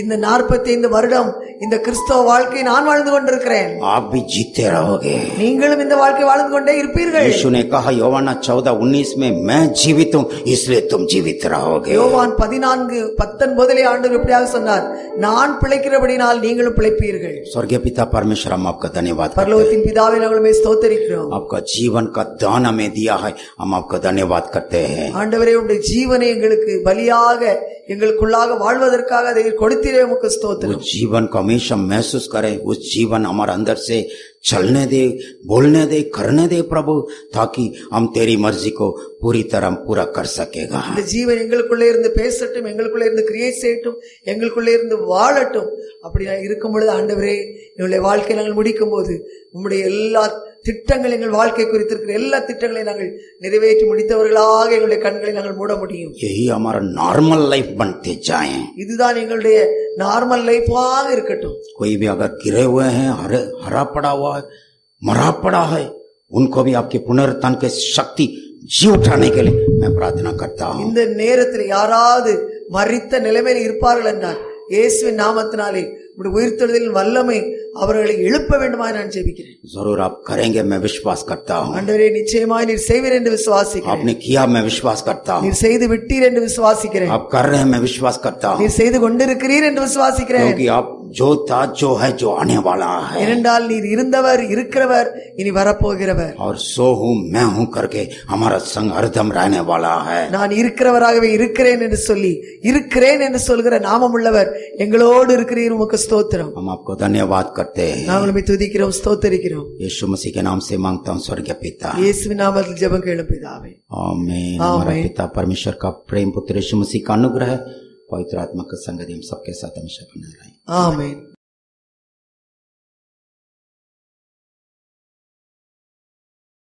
இந்த நாற்பத்தி ஐந்து வருடம் இந்த கிறிஸ்தவ வாழ்க்கை நான் வாழ்ந்து கொண்டிருக்கிறேன் आप भी जीते रहोगे நீங்களும் இந்த வாழ்க்கை வாழ்ந்து கொண்டே இருப்பீர்கள் यीशु ने कहा योवाना चौदह उन्नीस में मैं जीवित हूँ इसलिए तुम जीवित रहोगे யோவான் பதினான்கு பத்தொன்பதிலே ஆண்டு இப்படியாக சொன்னார் நான் பிழைக்கிறபடினால் நீங்களும் பிழைப்பீர்கள் स्वर्गीय पिता परमेश्वर हम आपका धन्यवाद करते हैं பரலோகத்தின் பிதாவை நாங்களுமே ஸ்தோத்தரிக்கிறோம் आपका जीवन का दान हमें दिया है हम आपका धन्यवाद करते हैं ஆண்டவரே உடைய ஜீவனை எங்களுக்கு பலியாக எங்களுக்குள்ளாக வாழ்வதற்காக அதை கொடுத்திரே உமக்கு उस ஸ்தோத்திரம் जीवन को हमेशा महसूस करें उस जीवन हमारे अंदर से चलने दे बोलने दे करने दे प्रभु ताकि हम तेरी मर्जी को पूरी तरह पूरा कर सकेगा இந்த ஜீவன் எங்களுக்குள்ளே இருந்து பேசட்டும் எங்களுக்குள்ளே இருந்து கிரியேட் செய்யட்டும் எங்களுக்குள்ளே இருந்து வாழட்டும் அப்படி நான் இருக்கும் பொழுது ஆண்டவரே என்னுடைய வாழ்க்கையை நாங்கள் முடிக்கும் போது உம்முடைய எல்லா திட்டங்கள் எங்கள் வாழ்க்கை குறித்திருக்கிற எல்லா திட்டங்களையும் நாங்கள் நிறைவேற்றி முடித்தவர்களாக எங்களுடைய கண்களை நாங்கள் மூட முடியும் यही हमारा नॉर्मल लाइफ बनते जाए இதுதான் எங்களுடைய நார்மல் லைஃபாக இருக்கட்டும் कोई भी अगर गिरे हुए हैं हरे हरा पड़ा हुआ है मरा पड़ा है उनको भी आपके पुनरुत्थान के शक्ति जी उठाने के लिए मैं प्रार्थना करता हूँ இந்த நேரத்தில் யாராவது மறித்த நிலைமையில் இருப்பார்கள் என்றால் இயேசுவின் நாமத்தினாலே உடைய உயிர்த்தெழுதலின் வல்லமை அவர்களை எழுப்ப வேண்டுமா நான் ஜெபிக்கிறேன் जरूर आप करेंगे मैं विश्वास करता हूँ ஆண்டவரே நிச்சயமாய் நீர் செய்வீர் என்று விசுவாசிக்கிறேன் आपने किया मैं विश्वास करता हूँ நீர் செய்து விட்டீர் என்று விசுவாசிக்கிறேன் आप कर रहे हैं मैं विश्वास करता हूँ நீர் செய்து கொண்டிருக்கிறீர் என்று விசுவாசிக்கிறேன் क्योंकि आप जो था जो है जो आने वाला है ஏனென்றால் நீர் இருந்தவர் இருக்கிறவர் இனி வரப்போகிறவர் और सो हूँ मैं हूँ करके हमारा संग हरदम रहने वाला है நான் இருக்கிறவராகவே இருக்கிறேன் என்று சொல்லி இருக்கிறேன் என்று சொல்கிற நாமம் உள்ளவர் எங்களோடு இருக்கிறீர் உமக்கு ஸ்தோத்திரம் हम आपको धन्यवाद करते हैं நாங்கள் உம்மை துதிக்கிறோம் ஸ்தோத்தரிக்கிறோம் यीशु मसीह के नाम से मांगता हूँ स्वर्गीय पिता இயேசுவின் நாமத்தில் ஜெபம் கேளும் பிதாவே आमीन हमारा आमीन। पिता परमेश्वर का प्रेम पुत्र यीशु मसीह का अनुग्रह पवित्र आत्मा का संगति हम सबके साथ हमेशा बना रहे ஆமென்